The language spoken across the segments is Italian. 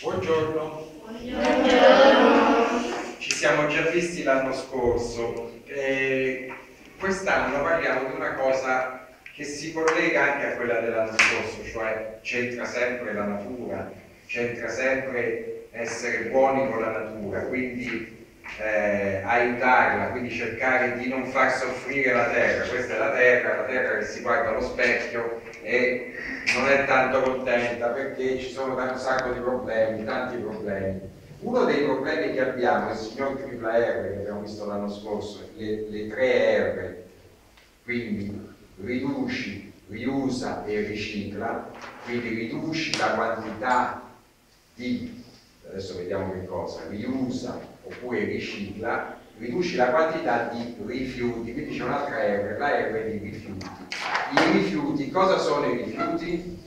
Buongiorno. Ci siamo già visti l'anno scorso. Eh, quest'anno parliamo di una cosa che si collega anche a quella dell'anno scorso, cioè c'entra sempre la natura, c'entra sempre essere buoni con la natura, quindi eh, aiutarla, quindi cercare di non far soffrire la terra. Questa è la terra, la terra che si guarda allo specchio e non è tanto contenta perché ci sono un sacco di problemi, tanti problemi. Uno dei problemi che abbiamo, il signor tripla R che abbiamo visto l'anno scorso, le, le tre R, quindi riduci, riusa e ricicla, quindi riduci la quantità di, adesso vediamo che cosa, riusa oppure ricicla, riduci la quantità di rifiuti, quindi c'è un'altra R, la R di rifiuti. I rifiuti, cosa sono i rifiuti?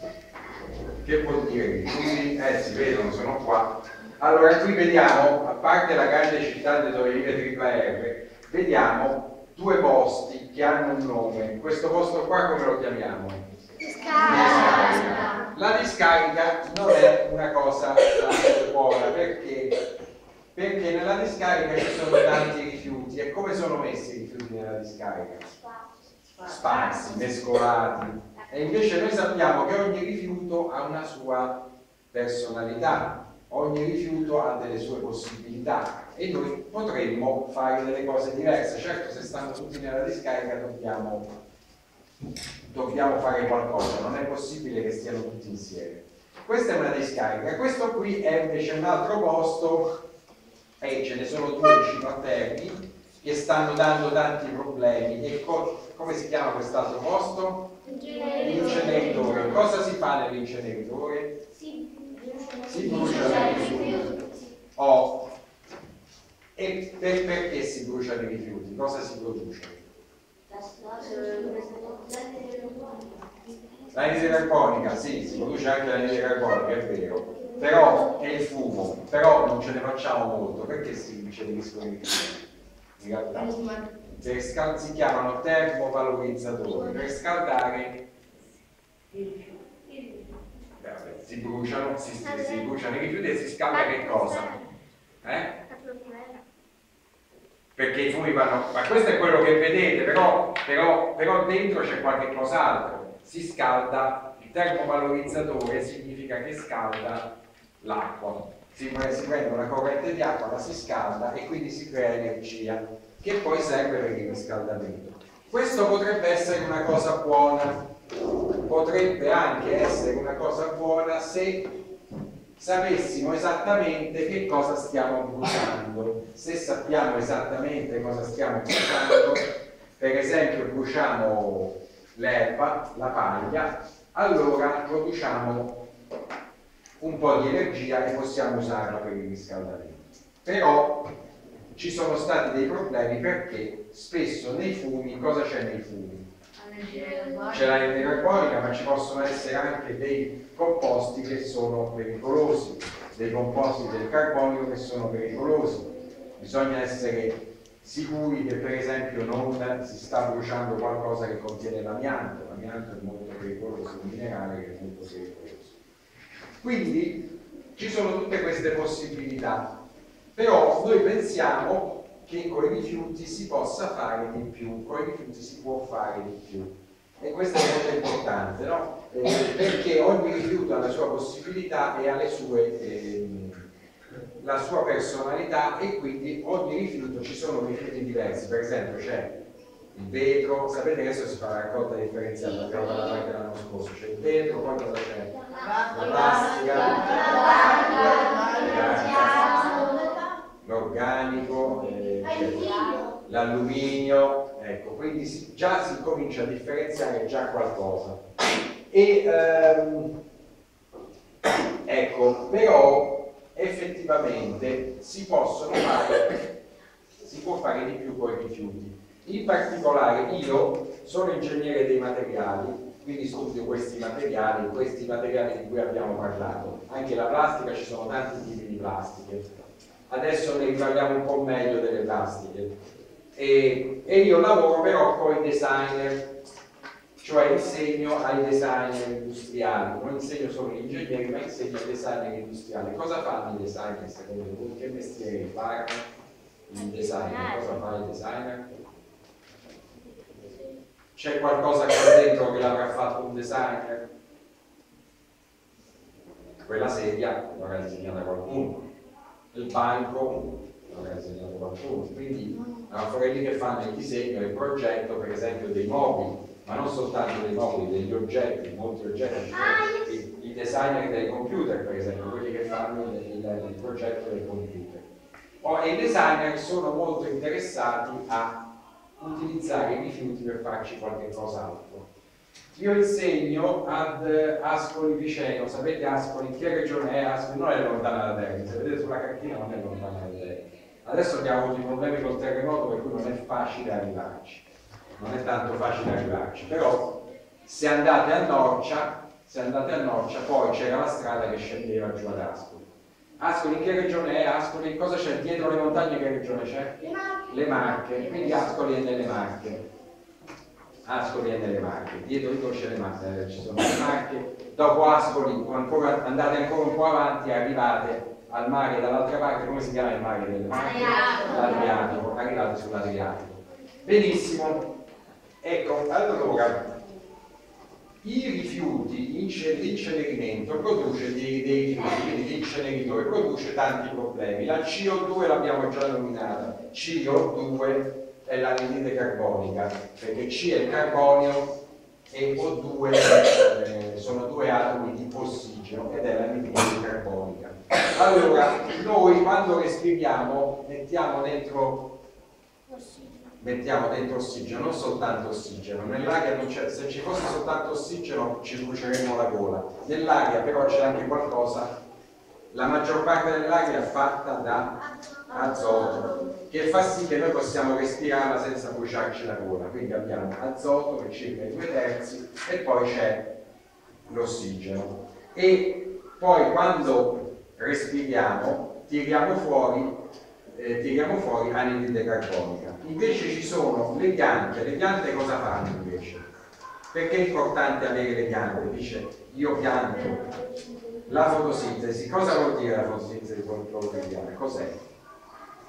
Che vuol dire rifiuti? Eh, si vedono, sono qua. Allora, qui vediamo, a parte la grande città dove vive tripla R, vediamo due posti che hanno un nome. Questo posto qua come lo chiamiamo? Discarica. La discarica non è una cosa buona perché perché nella discarica ci sono tanti rifiuti e come sono messi i rifiuti nella discarica? Sparsi, mescolati. E invece noi sappiamo che ogni rifiuto ha una sua personalità ogni rifiuto ha delle sue possibilità e noi potremmo fare delle cose diverse. Certo se stanno tutti nella discarica dobbiamo, dobbiamo fare qualcosa non è possibile che stiano tutti insieme. Questa è una discarica questo qui è invece un altro posto e ce ne sono due vicino a Terni che stanno dando tanti problemi e co come si chiama quest'altro posto? L'inceneritore. Cosa si fa nell'inceneritore? Si bruciano i rifiuti. Oh. E per, perché si bruciano i rifiuti? Cosa si produce? L'anidride carbonica, sì, si produce anche l'anidride carbonica, è vero però è il fumo, però non ce ne facciamo molto, perché si inceneriscono i rifiuti? In realtà per si chiamano termovalorizzatori, per scaldare si bruciano, si, si, bruciano i rifiuti e si scalda che cosa? Eh? Perché i fumi vanno, ma questo è quello che vedete, però, però, però dentro c'è qualche cos'altro, si scalda, il termovalorizzatore significa che scalda l'acqua. Si, si, prende una corrente di acqua, la si scalda e quindi si crea energia che poi serve per il riscaldamento. Questo potrebbe essere una cosa buona, potrebbe anche essere una cosa buona se sapessimo esattamente che cosa stiamo bruciando. Se sappiamo esattamente cosa stiamo bruciando, per esempio bruciamo l'erba, la paglia, allora produciamo un po' di energia e possiamo usarla per il riscaldamento. Però ci sono stati dei problemi perché spesso nei fumi, cosa c'è nei fumi? C'è l'anidride carbonica, ma ci possono essere anche dei composti che sono pericolosi, dei composti del carbonico che sono pericolosi. Bisogna essere sicuri che per esempio non si sta bruciando qualcosa che contiene l'amianto. L'amianto è molto pericoloso, un minerale che è molto pericoloso. Quindi ci sono tutte queste possibilità, però noi pensiamo che con i rifiuti si possa fare di più, con i rifiuti si può fare di più. E questo è molto importante, no? eh, perché ogni rifiuto ha la sua possibilità e ha sue, eh, la sua personalità e quindi ogni rifiuto ci sono rifiuti diversi. Per esempio c'è il vetro, sapete che adesso si fa la raccolta differenziata, abbiamo parlato anche l'anno scorso, c'è il vetro, poi cosa c'è? La plastica, l'organico, eh, l'alluminio, ecco, quindi già si comincia a differenziare già qualcosa. E, ehm, ecco, però effettivamente si possono fare, si può fare di più con i rifiuti in particolare io sono ingegnere dei materiali, quindi studio questi materiali, questi materiali di cui abbiamo parlato. Anche la plastica, ci sono tanti tipi di plastiche. Adesso ne riparliamo un po' meglio delle plastiche. E, e io lavoro però con i designer cioè insegno ai designer industriali, non insegno solo agli ingegneri, ma insegno ai designer industriali. Cosa fanno i designer secondo voi? Che mestiere fanno il designer? Cosa fa il designer? C'è qualcosa qua dentro che l'avrà fatto un designer? Quella sedia l'avrà disegnata qualcuno, il banco l'avrà disegnato qualcuno, quindi a quelli che fanno il disegno e il progetto per esempio dei mobili ma non soltanto dei mobili, degli oggetti, molti oggetti, ah, i, i designer dei computer per esempio, quelli che fanno il, il, il progetto dei computer. O, e i designer sono molto interessati a utilizzare i rifiuti per farci qualche cos'altro. Io insegno ad Ascoli Viceno, sapete Ascoli, in che regione è Ascoli? Non è lontana da Terni, se vedete sulla cartina non è lontana da Terni. Adesso abbiamo avuto i problemi col terremoto per cui non è facile arrivarci non è tanto facile arrivarci, però se andate a Norcia, se andate a Norcia poi c'era la strada che scendeva giù ad Ascoli. Ascoli in che regione è? Ascoli cosa c'è? Dietro le montagne che regione c'è? Le Marche. Le Marche, quindi Ascoli è nelle Marche. Ascoli è nelle Marche, dietro di c'è le Marche, ci sono le Marche, dopo Ascoli ancora, andate ancora un po' avanti arrivate al mare dall'altra parte, come si chiama il mare delle Marche? L'Adriatico, arrivate sull'Adriatico. Benissimo, Ecco, allora, i rifiuti, l'incenerimento produce dei, dei rifiuti, quindi l'inceneritore produce tanti problemi. La CO2 l'abbiamo già nominata, CO2 è l'anidride carbonica, perché C è il carbonio e O2 eh, sono due atomi di ossigeno ed è l'anidride carbonica. Allora, noi quando respiriamo mettiamo dentro mettiamo dentro ossigeno, non soltanto ossigeno, nell'aria non c'è, se ci fosse soltanto ossigeno ci bruceremmo la gola, nell'aria però c'è anche qualcosa, la maggior parte dell'aria è fatta da azoto, che fa sì che noi possiamo respirarla senza bruciarci la gola, quindi abbiamo azoto che circa i due terzi e poi c'è l'ossigeno. E poi quando respiriamo tiriamo fuori eh, tiriamo fuori anidride carbonica. Invece ci sono le piante, le piante cosa fanno invece? Perché è importante avere le piante? Dice io pianto la fotosintesi. Cosa vuol dire la fotosintesi clorofilliana? Cos'è?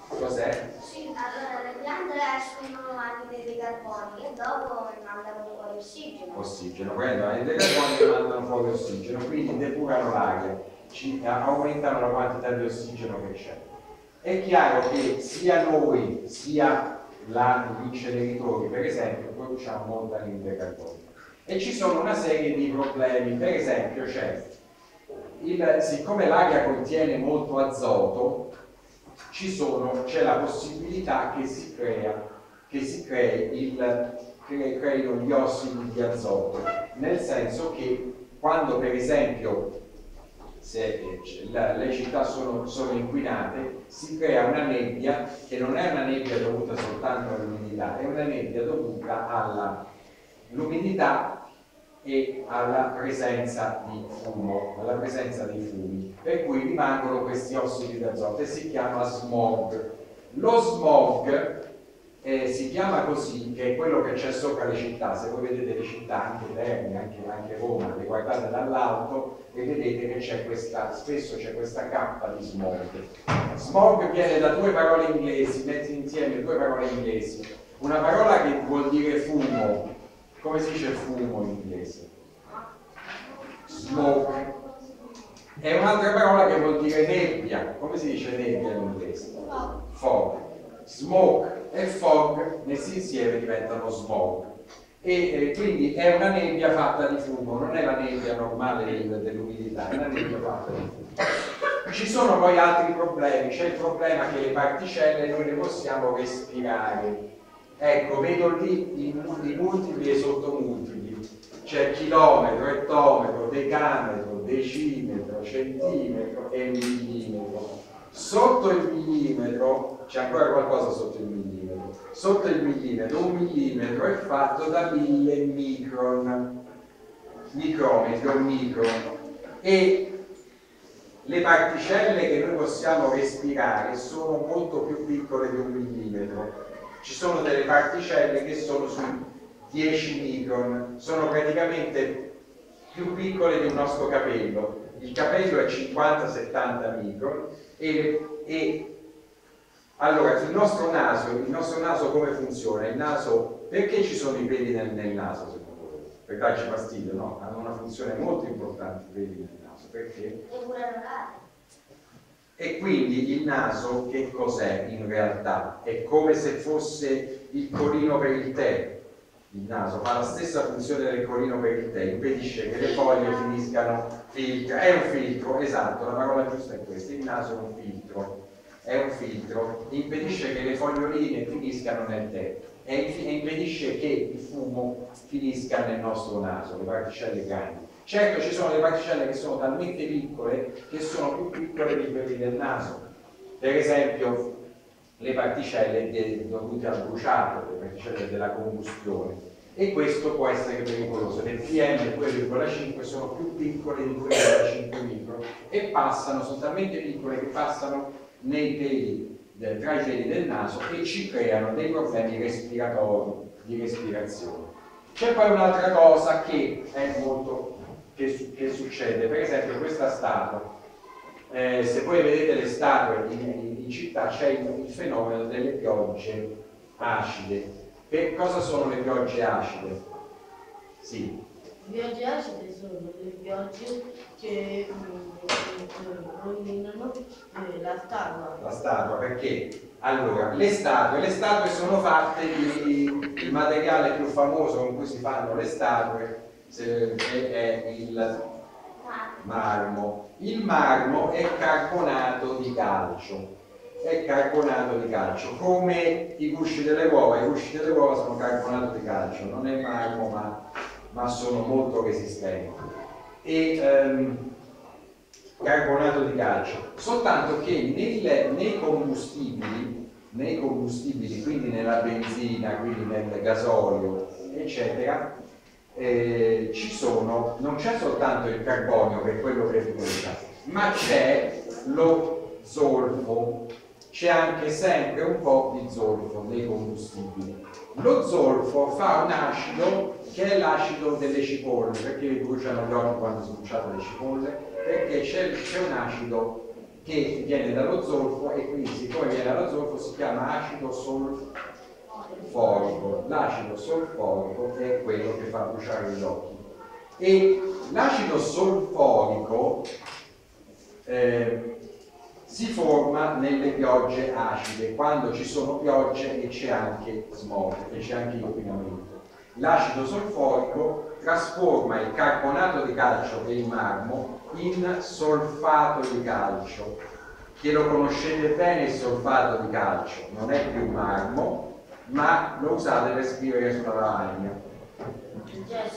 Cos'è? Sì, allora le piante escono anidride carbonica e dopo mandano fuori ossigeno. Ossigeno, prendono anidride carbonica e mandano fuori ossigeno, quindi depurano l'aria, aumentano la quantità di ossigeno che c'è. È chiaro che sia noi sia gli inceneritori, per esempio, produciamo molta anidride carbonica. E ci sono una serie di problemi, per esempio c'è, il, siccome l'aria contiene molto azoto, c'è la possibilità che si, crea, che si crei il, cre, creino gli ossidi di azoto, nel senso che quando per esempio se la, le città sono, sono, inquinate, si crea una nebbia che non è una nebbia dovuta soltanto all'umidità, è una nebbia dovuta all'umidità e alla presenza di fumo, alla presenza di fumi, per cui rimangono questi ossidi d'azoto e si chiama smog. Lo smog eh, si chiama così, che è quello che c'è sopra le città, se voi vedete le città, anche Terni, anche, anche Roma, le guardate dall'alto e vedete che c'è questa, spesso c'è questa cappa di smog. Smog viene da due parole inglesi, metti insieme due parole inglesi. Una parola che vuol dire fumo, come si dice fumo in inglese? Smoke. E un'altra parola che vuol dire nebbia, come si dice nebbia in inglese? Fog. Smoke e fog messi insieme diventano smog. E eh, quindi è una nebbia fatta di fumo, non è la nebbia normale dell'umidità, è una nebbia fatta di fumo. Ci sono poi altri problemi, c'è il problema che le particelle noi le possiamo respirare. Ecco, vedo lì i, i multipli e i sottomultipli, c'è chilometro, ettometro, decametro, decimetro, centimetro e millimetro. Sotto il millimetro, c'è ancora qualcosa sotto il millimetro sotto il millimetro, un millimetro è fatto da mille micron, micrometri o micron, e le particelle che noi possiamo respirare sono molto più piccole di un millimetro. Ci sono delle particelle che sono sui 10 micron, sono praticamente più piccole di un nostro capello. Il capello è 50-70 micron e, e allora il nostro naso, il nostro naso come funziona? Il naso, perché ci sono i peli nel, nel naso secondo voi? Per darci fastidio, no? Hanno una funzione molto importante i peli nel naso, perché? E quindi il naso che cos'è in realtà? È come se fosse il colino per il tè. Il naso fa la stessa funzione del colino per il tè, impedisce che le foglie finiscano filtro. È un filtro, esatto, la parola giusta è questa, il naso è un filtro, è un filtro, impedisce che le foglioline finiscano nel tè e impedisce che il fumo finisca nel nostro naso, le particelle grandi. Certo ci sono le particelle che sono talmente piccole che sono più piccole di quelle del naso. Per esempio le particelle dovute al bruciato, le particelle della combustione. E questo può essere pericoloso. Le PM 2,5 sono più piccole di 2,5 micro e passano, sono talmente piccole che passano nei peli, tra i peli del naso e ci creano dei problemi respiratori, di respirazione. C'è poi un'altra cosa che è molto che, che succede, per esempio questa statua, eh, se voi vedete le statue in, in, città c'è il, il, fenomeno delle piogge acide. Che cosa sono le piogge acide? Sì. Le piogge acide sono le piogge che eh, la statua. La statua, perché? Allora, le statue, le statue sono fatte di il materiale più famoso con cui si fanno le statue è il marmo. Il marmo è carbonato di calcio, è carbonato di calcio, come i gusci delle uova, i gusci delle uova sono carbonato di calcio, non è marmo ma, ma sono molto resistenti. E, um, carbonato di calcio, soltanto che nel, nei combustibili, nei combustibili, quindi nella benzina, quindi nel gasolio, eccetera, eh, ci sono, non c'è soltanto il carbonio che è quello che brucia, ma c'è lo zolfo, c'è anche sempre un po' di zolfo nei combustibili. Lo zolfo fa un acido che è l'acido delle cipolle, perché bruciano gli occhi quando sbruciate le cipolle? Perché c'è, un acido che viene dallo zolfo e quindi siccome viene dallo zolfo si chiama acido solfo solforico. L'acido solforico è quello che fa bruciare gli occhi. E l'acido solforico eh, si forma nelle piogge acide, quando ci sono piogge e c'è anche smog, e c'è anche inquinamento. L'acido solforico trasforma il carbonato di calcio e il marmo in solfato di calcio, che lo conoscete bene il solfato di calcio, non è più marmo, ma lo usate per scrivere sulla lavagna.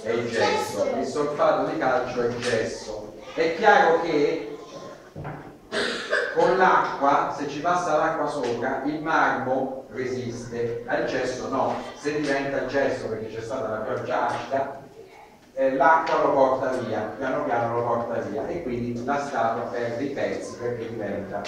È il gesso. Il solfato di calcio è il gesso. È chiaro che con l'acqua, se ci passa l'acqua sopra, il marmo resiste, al gesso no. Se diventa gesso perché c'è stata la pioggia acida, eh, l'acqua lo porta via, piano piano lo porta via e quindi la statua perde i pezzi perché diventa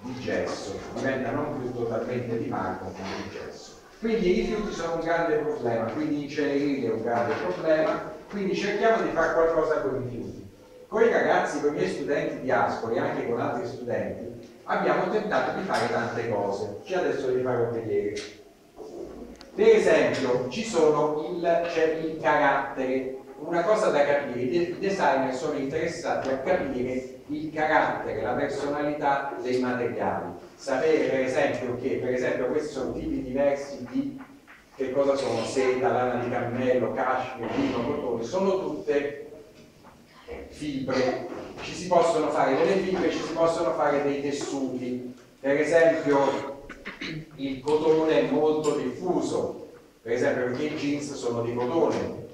di gesso, diventa non più totalmente di marmo ma di gesso. Quindi i rifiuti sono un grande problema, quindi i cereali è un grande problema, quindi cerchiamo di fare qualcosa con i rifiuti. Con i ragazzi, con i miei studenti di Ascoli, anche con altri studenti, abbiamo tentato di fare tante cose, che adesso vi farò vedere. Per esempio, c'è il carattere, una cosa da capire, i designer sono interessati a capire il carattere, la personalità dei materiali sapere per esempio che per esempio questi sono tipi diversi di che cosa sono? Seta, lana di cammello, cashmere, lino, cotone, sono tutte fibre. Ci si possono fare delle fibre, ci si possono fare dei tessuti. Per esempio il cotone è molto diffuso, per esempio perché i jeans sono di cotone.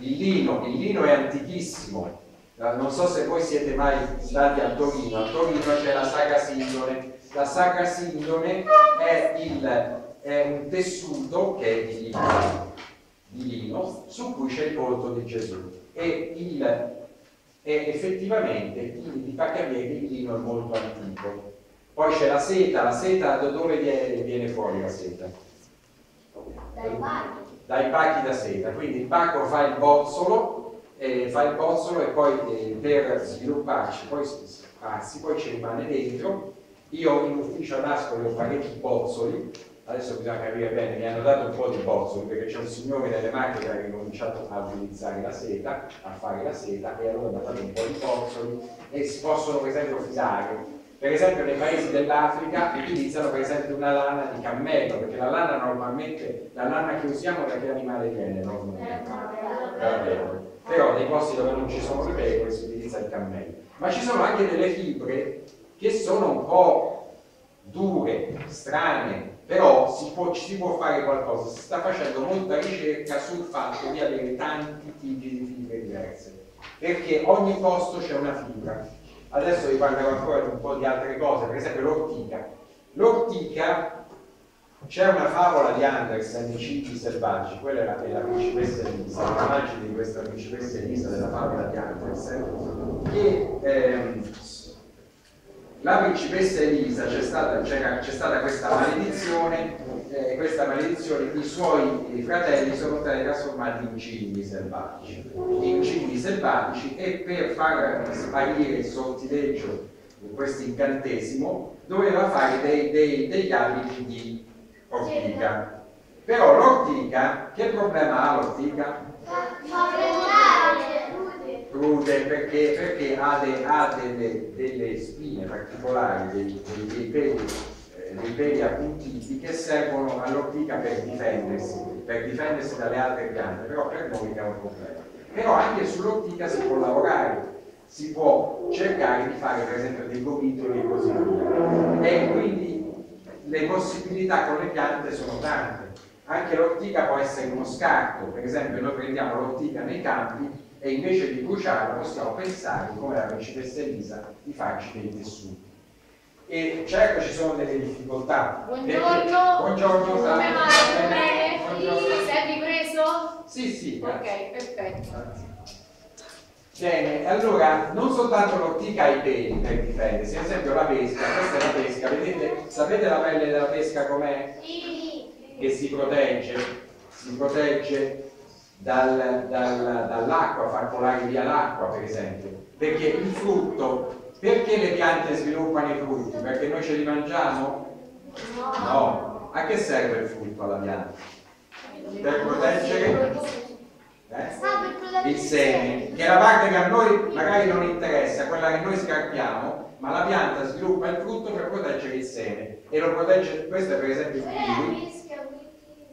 Il lino, il lino è antichissimo. Non so se voi siete mai stati a Torino, a Torino c'è la saga Sindone la Sacra Sindone è, il, è un tessuto che è di lino, di lino, su cui c'è il volto di Gesù e, il, e effettivamente quindi capire che il lino è molto antico. Poi c'è la seta, la seta da dove viene, viene fuori la seta? Dai. Dai pacchi da seta, quindi il pacco fa il bozzolo, eh, fa il bozzolo e poi eh, per svilupparci, poi sparsi, poi ci rimane dentro. Io in ufficio ad Ascoli ho parecchi bozzoli, adesso bisogna capire bene, mi hanno dato un po' di bozzoli perché c'è un signore delle macchine che ha cominciato a utilizzare la seta, a fare la seta e allora mi ha dato un po' di bozzoli e si possono per esempio filare per esempio nei paesi dell'Africa utilizzano per esempio una lana di cammello, perché la lana normalmente, la lana che usiamo da che animale viene normalmente? Da Però nei posti dove non ci sono le pecore si utilizza il cammello. Ma ci sono anche delle fibre che sono un po' dure, strane, però si può, si può fare qualcosa. Si sta facendo molta ricerca sul fatto di avere tanti tipi di fibre diverse, perché ogni posto c'è una fibra Adesso vi parlerò ancora di un po' di altre cose, per esempio l'ortica. L'ortica, c'è una favola di Andersen, I cicli selvaggi, quella è la, è la principessa Elisa, l'immagine di questa principessa Elisa della favola di Andersen, che ehm, la principessa Elisa c'è stata, stata, questa maledizione, eh, questa maledizione, i suoi fratelli sono stati trasformati in cigni selvatici, in cigni selvatici e per far sparire il sortileggio di questo incantesimo doveva fare dei, dei, degli abiti di ortica. Però l'ortica, che problema ha l'ortica? crude perché, perché ha, de, ha delle, delle, spine particolari, dei, dei, dei peli, dei appuntiti che servono all'ortica per difendersi, per difendersi dalle altre piante, però per noi è un problema. Però anche sull'ortica si può lavorare, si può cercare di fare per esempio dei gomitoli e così via. E quindi le possibilità con le piante sono tante. Anche l'ortica può essere uno scarto, per esempio noi prendiamo l'ortica nei campi e invece di bruciarla possiamo pensare, come la principessa Elisa, di farci dei tessuti. E certo ci sono delle difficoltà. Buongiorno. Buongiorno. Come va? Buongiorno. Sei ripreso? Sì, sì. Grazie. Ok, perfetto. Bene, allora non soltanto l'ortica i peli per difendersi, ad esempio la pesca, questa è la pesca, vedete, sapete la pelle della pesca com'è? Sì. Che si protegge, si protegge dal, dal, dall'acqua, far colare via l'acqua per esempio, perché il frutto, perché le piante sviluppano i frutti? Perché noi ce li mangiamo? No. A che serve il frutto alla pianta? Per proteggere eh? il seme, che è la parte che a noi magari non interessa, quella che noi scarpiamo, ma la pianta sviluppa il frutto per proteggere il seme e lo protegge, questo è per esempio il kiwi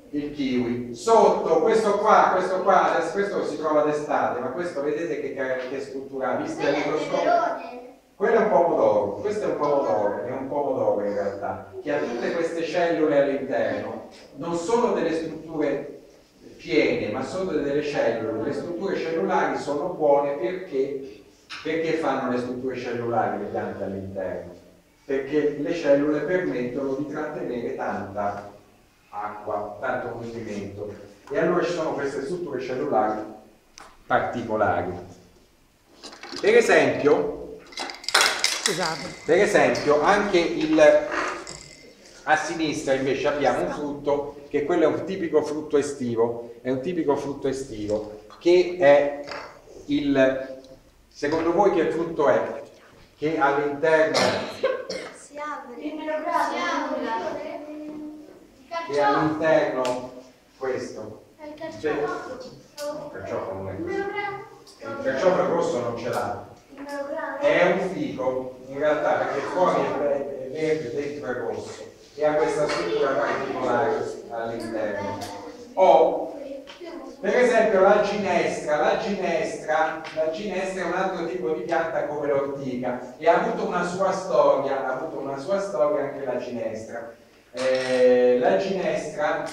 il kiwi. Sotto, questo qua, questo qua, adesso questo si trova d'estate, ma questo vedete che, che struttura, vista il microscopio. Quello è un pomodoro, questo è un pomodoro, è un pomodoro in realtà, che ha tutte queste cellule all'interno. Non sono delle strutture piene, ma sono delle cellule. Le strutture cellulari sono buone perché, perché fanno le strutture cellulari le piante all'interno? Perché le cellule permettono di trattenere tanta acqua, tanto movimento. E allora ci sono queste strutture cellulari particolari. Per esempio, per esempio anche il, a sinistra invece abbiamo un frutto che quello è un tipico frutto estivo, è un tipico frutto estivo che è il, secondo voi che frutto è? Che all'interno si apre, si apre e all'interno questo. Il carciofo non è questo. Il carciofo rosso non ce l'ha. È un fico, in realtà, perché fuori è verde, dentro è rosso e ha questa struttura particolare all'interno. O per esempio la ginestra, la ginestra, la ginestra è un altro tipo di pianta come l'ortica e ha avuto una sua storia, ha avuto una sua storia anche la ginestra. Eh, la ginestra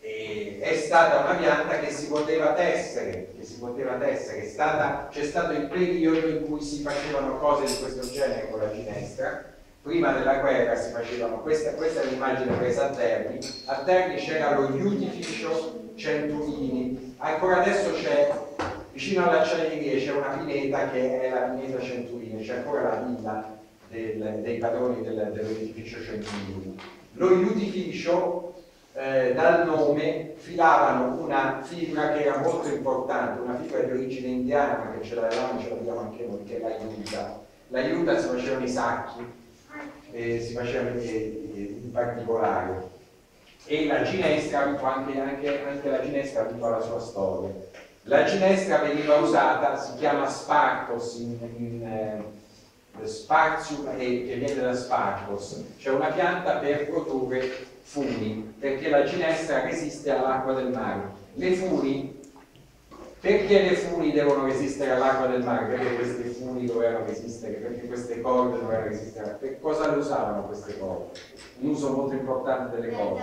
eh, è stata una pianta che si poteva tessere, che si poteva tessere, c'è stato il periodo in cui si facevano cose di questo genere con la ginestra, prima della guerra si facevano, questa, questa è l'immagine presa a Terni, a Terni c'era lo iudificio Centurini, ancora adesso c'è, vicino all'acciaieria c'è una pineta che è la pineta Centurini, c'è ancora la villa del, dei padroni del, dell'edificio Centini. Lo iudificio eh, dal nome filavano una fibra che era molto importante, una fibra di origine indiana, ma che ce l'avevamo, ce l'abbiamo anche noi, che è l'aiuta. L'aiuta si facevano i sacchi, eh, si facevano in particolare. E la ginestra, anche, anche, anche la ginestra ha avuto la sua storia. La ginestra veniva usata, si chiama spartos in, in eh, spazium e che viene da spartos, cioè una pianta per produrre funi, perché la ginestra resiste all'acqua del mare. Le funi, perché le funi devono resistere all'acqua del mare? Perché questi funi dovevano resistere? Perché queste corde dovevano resistere? Per cosa le usavano queste corde? Un uso molto importante delle corde.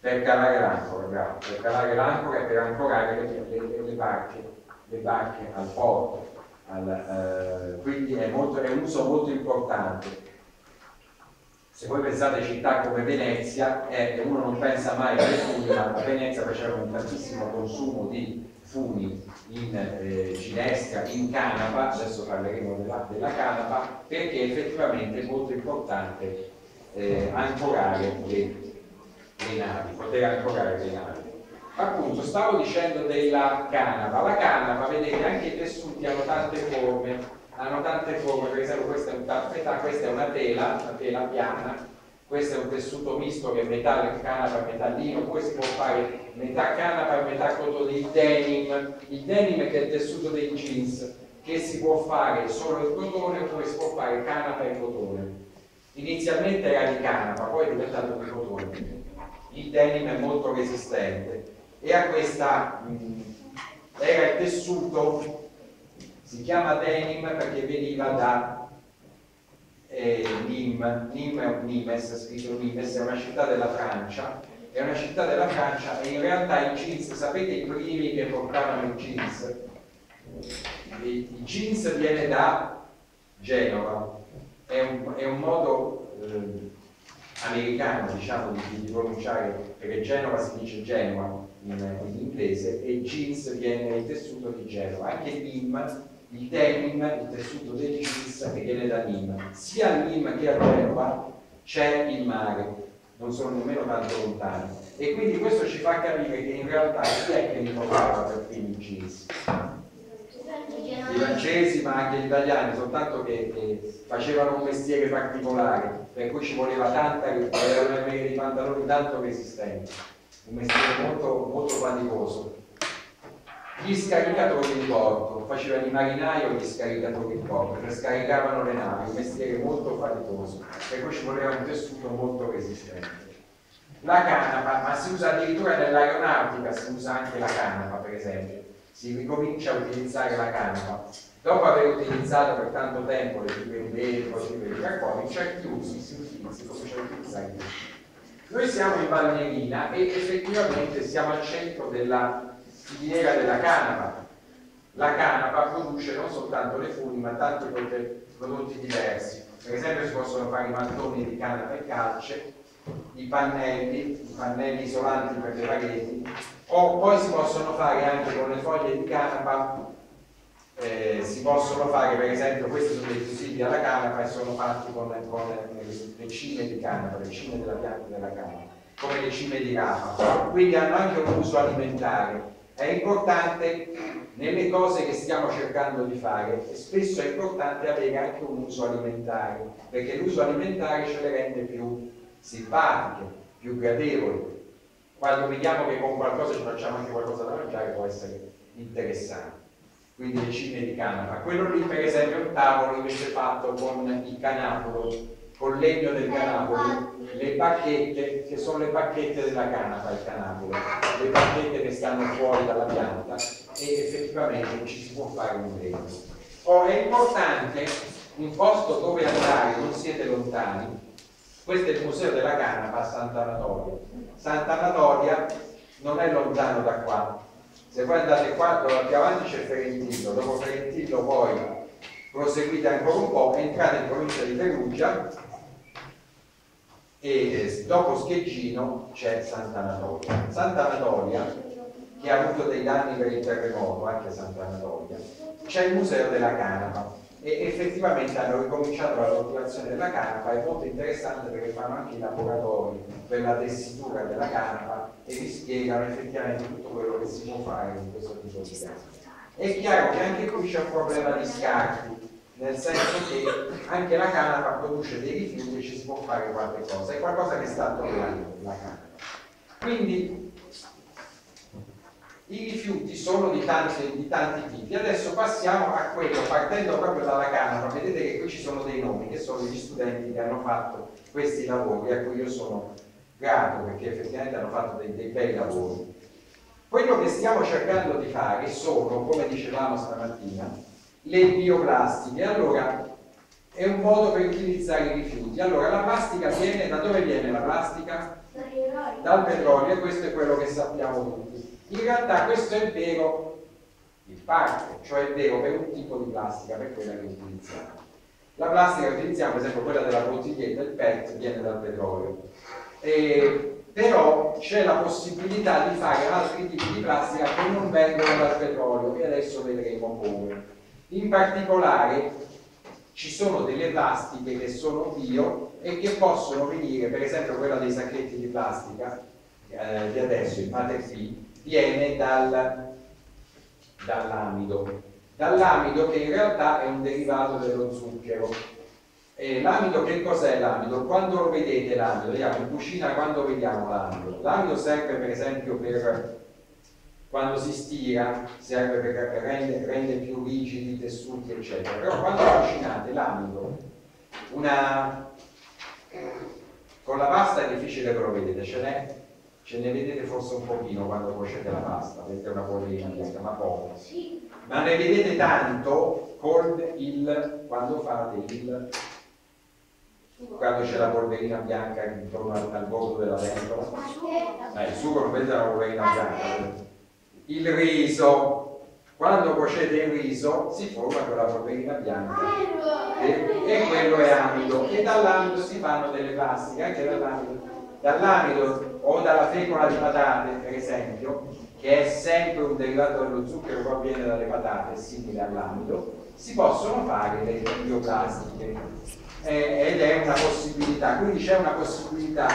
Per calare l'ancora, bravo, per calare l'ancora e per ancorare le, le, le, barche, le barche al porto. Al, eh, quindi è, molto, è un uso molto importante se voi pensate a città come Venezia, eh, uno non pensa mai alle funi, ma a Venezia facevano un tantissimo consumo di funi in eh, ginestra, in canapa, adesso parleremo della, della, canapa, perché effettivamente è molto importante eh, ancorare le, le navi, poter ancorare le navi. Appunto, stavo dicendo della canapa. La canapa, vedete, anche i tessuti hanno tante forme, hanno tante forme, per esempio questa è un tappetà, questa è una tela, una tela piana, questo è un tessuto misto che è metà canapa e metallino, poi si può fare metà canapa e metà cotone, il denim, il denim che è il tessuto dei jeans, che si può fare solo il cotone oppure si può fare canapa e cotone. Inizialmente era di canapa, poi è diventato di cotone. Il denim è molto resistente e a questa mh, mm, era il tessuto si chiama denim perché veniva da eh, Nîmes, Nîmes, Nimes, scritto Nimes, è una città della Francia, è una città della Francia e in realtà i jeans, sapete i primi che portavano i jeans? I, i jeans viene da Genova, è un, è un modo eh, americano diciamo di, di, pronunciare, perché Genova si dice Genova in, in inglese e jeans viene il tessuto di Genova, anche Nîmes il denim, il tessuto del jeans che viene da Nîmes. Sia a Nîmes che a Genova c'è il mare, non sono nemmeno tanto lontani. E quindi questo ci fa capire che in realtà chi è che portava per primi i jeans? I francesi ma anche gli italiani, soltanto che eh, facevano un mestiere particolare, per cui ci voleva tanta, erano dei pantaloni tanto resistenti, un mestiere molto, molto faticoso gli scaricatori di porto, facevano i marinai gli scaricatori di porto, che scaricavano le navi, un mestiere molto faticoso, per cui ci voleva un tessuto molto resistente. La canapa, ma si usa addirittura nell'aeronautica, si usa anche la canapa per esempio, si ricomincia a utilizzare la canapa. Dopo aver utilizzato per tanto tempo le fibre di vetro, le fibre di carbonio, in certi usi si, utilizza, si comincia a utilizzare Noi siamo in Valnerina e effettivamente siamo al centro della filiera della canapa. La canapa produce non soltanto le funi ma tanti prodotti diversi. Per esempio si possono fare i mattoni di canapa e calce, i pannelli, i pannelli isolanti per le pareti, o poi si possono fare anche con le foglie di canapa, eh, si possono fare per esempio, questi sono dei fusili alla canapa e sono fatti con, con le cime di canapa, le cime della pianta della canapa, come le cime di rapa, quindi hanno anche un uso alimentare è importante nelle cose che stiamo cercando di fare e spesso è importante avere anche un uso alimentare, perché l'uso alimentare ce le rende più simpatiche, più gradevoli. Quando vediamo che con qualcosa ci facciamo anche qualcosa da mangiare può essere interessante. Quindi le cime di canapa. Quello lì per esempio è un tavolo invece fatto con il canapolo col legno del canapolo, le bacchette che sono le bacchette della canapa, il canapolo, le bacchette che stanno fuori dalla pianta e effettivamente ci si può fare un legno. Oh, è importante un posto dove andare, non siete lontani, questo è il museo della canapa a Sant'Anatolia. Sant'Anatolia non è lontano da qua, se voi andate qua, più avanti c'è Ferentino, dopo Ferentino poi proseguite ancora un po', entrate in provincia di Perugia e eh, dopo Scheggino c'è Sant'Anatolia. Sant'Anatolia, che ha avuto dei danni per il terremoto, anche Sant'Anatolia, c'è il museo della canapa. e effettivamente hanno ricominciato la coltivazione della canapa, è molto interessante perché fanno anche i laboratori per la tessitura della canapa e vi spiegano effettivamente tutto quello che si può fare in questo tipo di canapa. È chiaro che anche qui c'è un problema di scarti, nel senso che anche la canapa produce dei rifiuti e ci si può fare qualche cosa, è qualcosa che sta tornando la canapa. Quindi i rifiuti sono di tanti, di tanti, tipi. Adesso passiamo a quello, partendo proprio dalla canapa, vedete che qui ci sono dei nomi, che sono gli studenti che hanno fatto questi lavori, a cui io sono grato perché effettivamente hanno fatto dei, dei bei lavori. Quello che stiamo cercando di fare sono, come dicevamo stamattina, le bioplastiche. Allora, è un modo per utilizzare i rifiuti. Allora, la plastica viene, da dove viene la plastica? Dal petrolio, e questo è quello che sappiamo tutti. In realtà questo è vero in parte, cioè è vero per un tipo di plastica, per quella che utilizziamo. La plastica che utilizziamo, per esempio quella della bottiglietta, il PET, viene dal petrolio. E, però c'è la possibilità di fare altri tipi di plastica che non vengono dal petrolio e adesso vedremo come. In particolare ci sono delle plastiche che sono bio e che possono venire, per esempio quella dei sacchetti di plastica eh, di adesso, il Mate Free, viene dal, dall'amido. Dall'amido che in realtà è un derivato dello zucchero. E l'amido che cos'è l'amido? Quando lo vedete l'amido, vediamo in cucina quando vediamo l'amido? L'amido serve per esempio per quando si stira, serve per rendere rende più rigidi i tessuti eccetera. Però quando cucinate l'amido, una... con la pasta è difficile che lo vedete, ce n'è ce ne vedete forse un pochino quando cuocete la pasta, vedete una polverina bianca, ma poco. Ma ne vedete tanto con il, quando fate il, quando c'è la polverina bianca intorno al, al bordo della pentola. Eh, il sugo non vedete la polverina bianca. Il riso, quando cuocete il riso si forma quella polverina bianca. E, e quello è amido. E dall'amido si fanno delle plastiche, anche dall'amido. Dall'amido o dalla fecola di patate, per esempio, che è sempre un derivato dello zucchero, che viene dalle patate, simile all'amido, si possono fare le bioplastiche. Eh, ed è una possibilità, quindi c'è una possibilità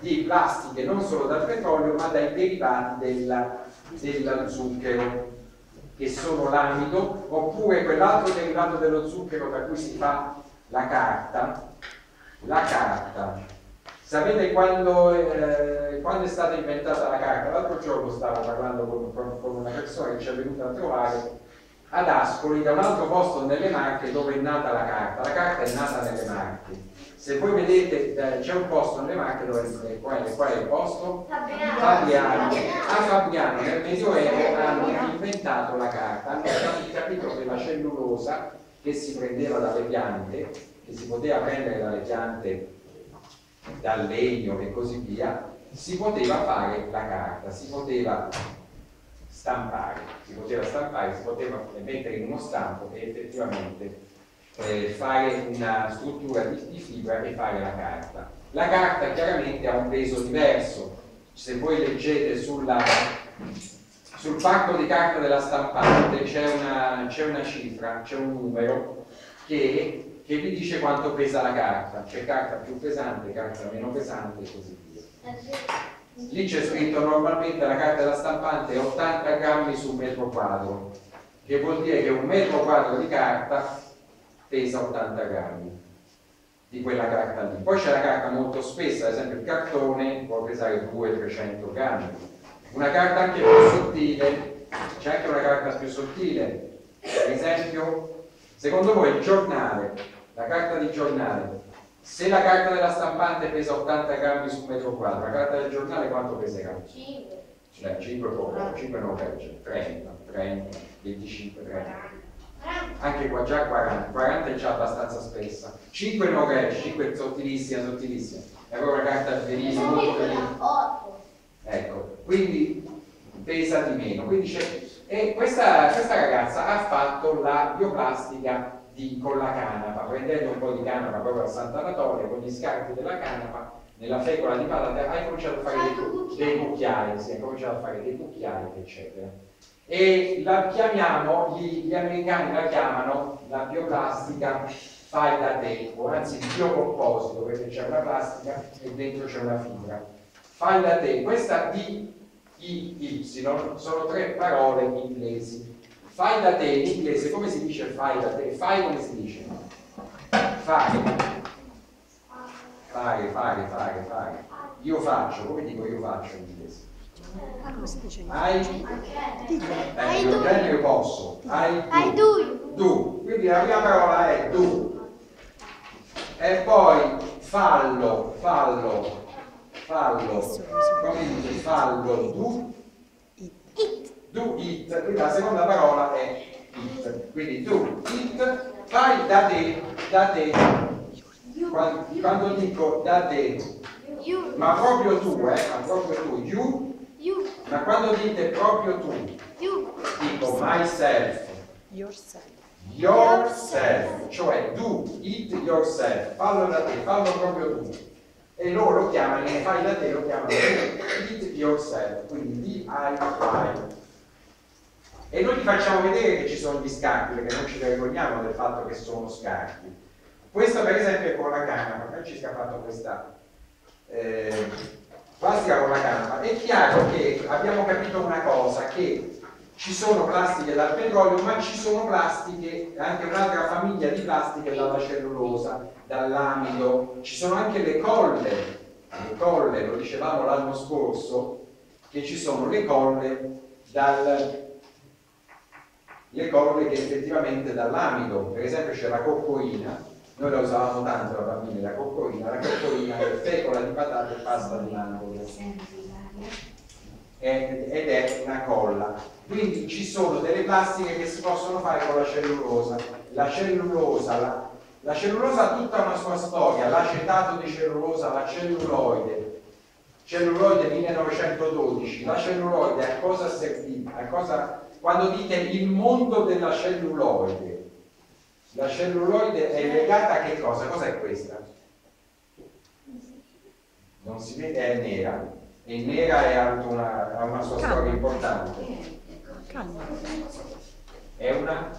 di plastiche non solo dal petrolio ma dai derivati della, della zucchero che sono l'amido oppure quell'altro derivato dello zucchero da cui si fa la carta la carta Sapete quando, eh, quando, è stata inventata la carta? L'altro giorno stavo parlando con, con, una persona che ci è venuta a trovare ad Ascoli, da un altro posto nelle Marche dove è nata la carta. La carta è nata nelle Marche. Se voi vedete, eh, c'è un posto nelle Marche dove è, qual, è, qual è il posto? Fabriano. A Fabriano nel Medioevo hanno inventato la carta, hanno capito che la cellulosa che si prendeva dalle piante, che si poteva prendere dalle piante dal legno e così via, si poteva fare la carta, si poteva stampare, si poteva stampare, si poteva mettere in uno stampo e effettivamente eh, fare una struttura di, di, fibra e fare la carta. La carta chiaramente ha un peso diverso, se voi leggete sulla, sul pacco di carta della stampante c'è una, una cifra, c'è un numero che che vi dice quanto pesa la carta, c'è carta più pesante, carta meno pesante e così via. Lì c'è scritto normalmente la carta della stampante è 80 grammi su metro quadro, che vuol dire che un metro quadro di carta pesa 80 grammi di quella carta lì. Poi c'è la carta molto spessa, ad esempio il cartone può pesare 200-300 grammi. Una carta anche più sottile, c'è anche una carta più sottile, per esempio, secondo voi il giornale la carta di giornale, se la carta della stampante pesa 80 grammi su metro quadro, la carta del giornale quanto peserà? 5. Cioè 5 poco, 5 non regge, 30, 30, 25, 30. Anche qua già 40, 40 è già abbastanza spessa. 5 non regge, 5 è sottilissima, sottilissima. È proprio una carta bellissima, molto bellissima. Ecco, quindi pesa di meno. Quindi e questa, questa ragazza ha fatto la bioplastica di, con la canapa, prendendo un po' di canapa proprio a Santa Anatolia, con gli scarti della canapa, nella fecola di patate, hai cominciato a fare dei, dei cucchiai, sì, hai cominciato a fare dei cucchiai, eccetera. E la chiamiamo, gli, gli americani la chiamano la bioplastica fai da te, o anzi il biocomposito, perché c'è una plastica e dentro c'è una fibra. Fai da te, questa D, I, Y sono tre parole inglesi. Fai da te in inglese come si dice fai da te? Fai come si dice? Fare. Fare, fare, fare, fare. Io faccio, come dico io faccio in inglese? Ah, come si dice? I, eh, io, io posso. I I do. do. Do. Quindi la prima parola è do. E poi fallo, fallo, fallo. Come dice fallo? Do. Do it. Quindi la seconda parola è it. Quindi do it. Fai da te, da te. Quando, quando dico da te, ma proprio tu, eh, ma proprio tu, You. Ma quando dite proprio tu, You. dico myself, Yourself. yourself, cioè do it yourself, fallo da te, fallo proprio tu. E loro lo chiamano, fai da te, lo chiamano do it yourself, quindi DIY. E noi ti facciamo vedere che ci sono gli scarti, perché non ci vergogniamo del fatto che sono scarti. Questo per esempio è con la canapa, Francesca ha fatto questa eh, plastica con la canapa. È chiaro che abbiamo capito una cosa, che ci sono plastiche dal petrolio, ma ci sono plastiche, anche un'altra famiglia di plastiche dalla cellulosa, dall'amido, ci sono anche le colle, le colle, lo dicevamo l'anno scorso, che ci sono le colle dal le colle che effettivamente dall'amido, per esempio c'è la coccoina, noi la usavamo tanto da bambini la coccoina, la coccoina è fecola di patate e pasta di mandorle ed è una colla. Quindi ci sono delle plastiche che si possono fare con la cellulosa. La cellulosa, la, la cellulosa ha tutta una sua storia, l'acetato di cellulosa, la celluloide, celluloide 1912, la celluloide a cosa serviva? A cosa, quando dite il mondo della celluloide, la celluloide è legata a che cosa? Cos'è questa? Non si vede, è nera. E nera è anche una, ha una sua storia importante. Calma. È una,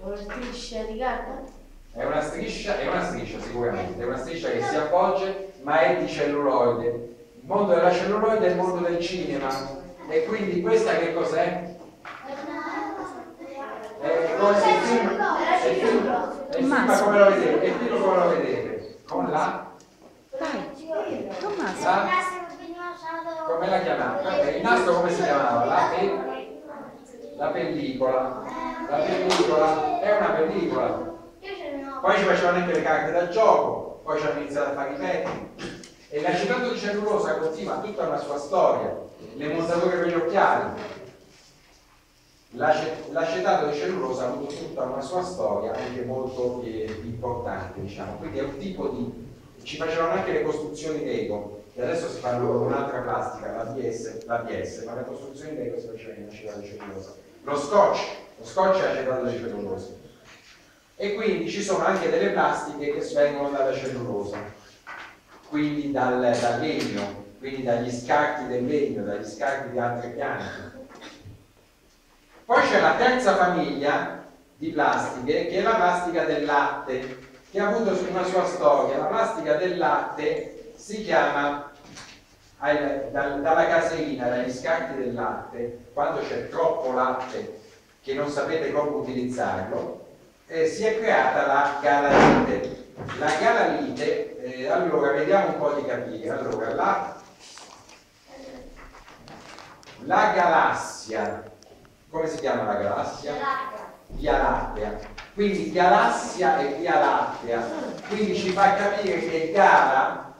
Una striscia di carta? è una striscia, è una striscia sicuramente, è una striscia che si appoggia, ma è di celluloide. Il mondo della celluloide è il mondo del cinema. E quindi questa che cos'è? È film, è il film, è il film come lo vedete, è film come lo vedete. Con la, Dai, Tommaso. la come la chiamate? Vabbè, il nastro come si chiamava? La, pe- la pellicola. La pellicola è una pellicola. Poi ci facevano anche le carte da gioco, poi ci hanno iniziato a fare i petti. E l'acetato di cellulosa continua tutta una sua storia. Le montature per gli occhiali. L'ace- L'acetato di cellulosa ha avuto tutta una sua storia, anche molto eh, importante, diciamo. Quindi è un tipo di. Ci facevano anche le costruzioni Lego, e adesso si fanno con un'altra plastica, la BS, la BS, ma le costruzioni Lego si facevano in acetato di cellulosa. Lo scotch, lo scotch è acetato cellulosa. E quindi ci sono anche delle plastiche che vengono dalla cellulosa, quindi dal, dal legno, quindi dagli scarti del legno, dagli scarti di altre piante. Poi c'è la terza famiglia di plastiche, che è la plastica del latte, che ha avuto una sua storia. La plastica del latte si chiama, dalla caseina, dagli scarti del latte, quando c'è troppo latte che non sapete come utilizzarlo, eh, si è creata la galalite. La galalite, eh, allora vediamo un po' di capire. Allora, la, la galassia, come si chiama la galassia? Via Lattea. Quindi galassia e Via Lattea. Quindi ci fa capire che Gala,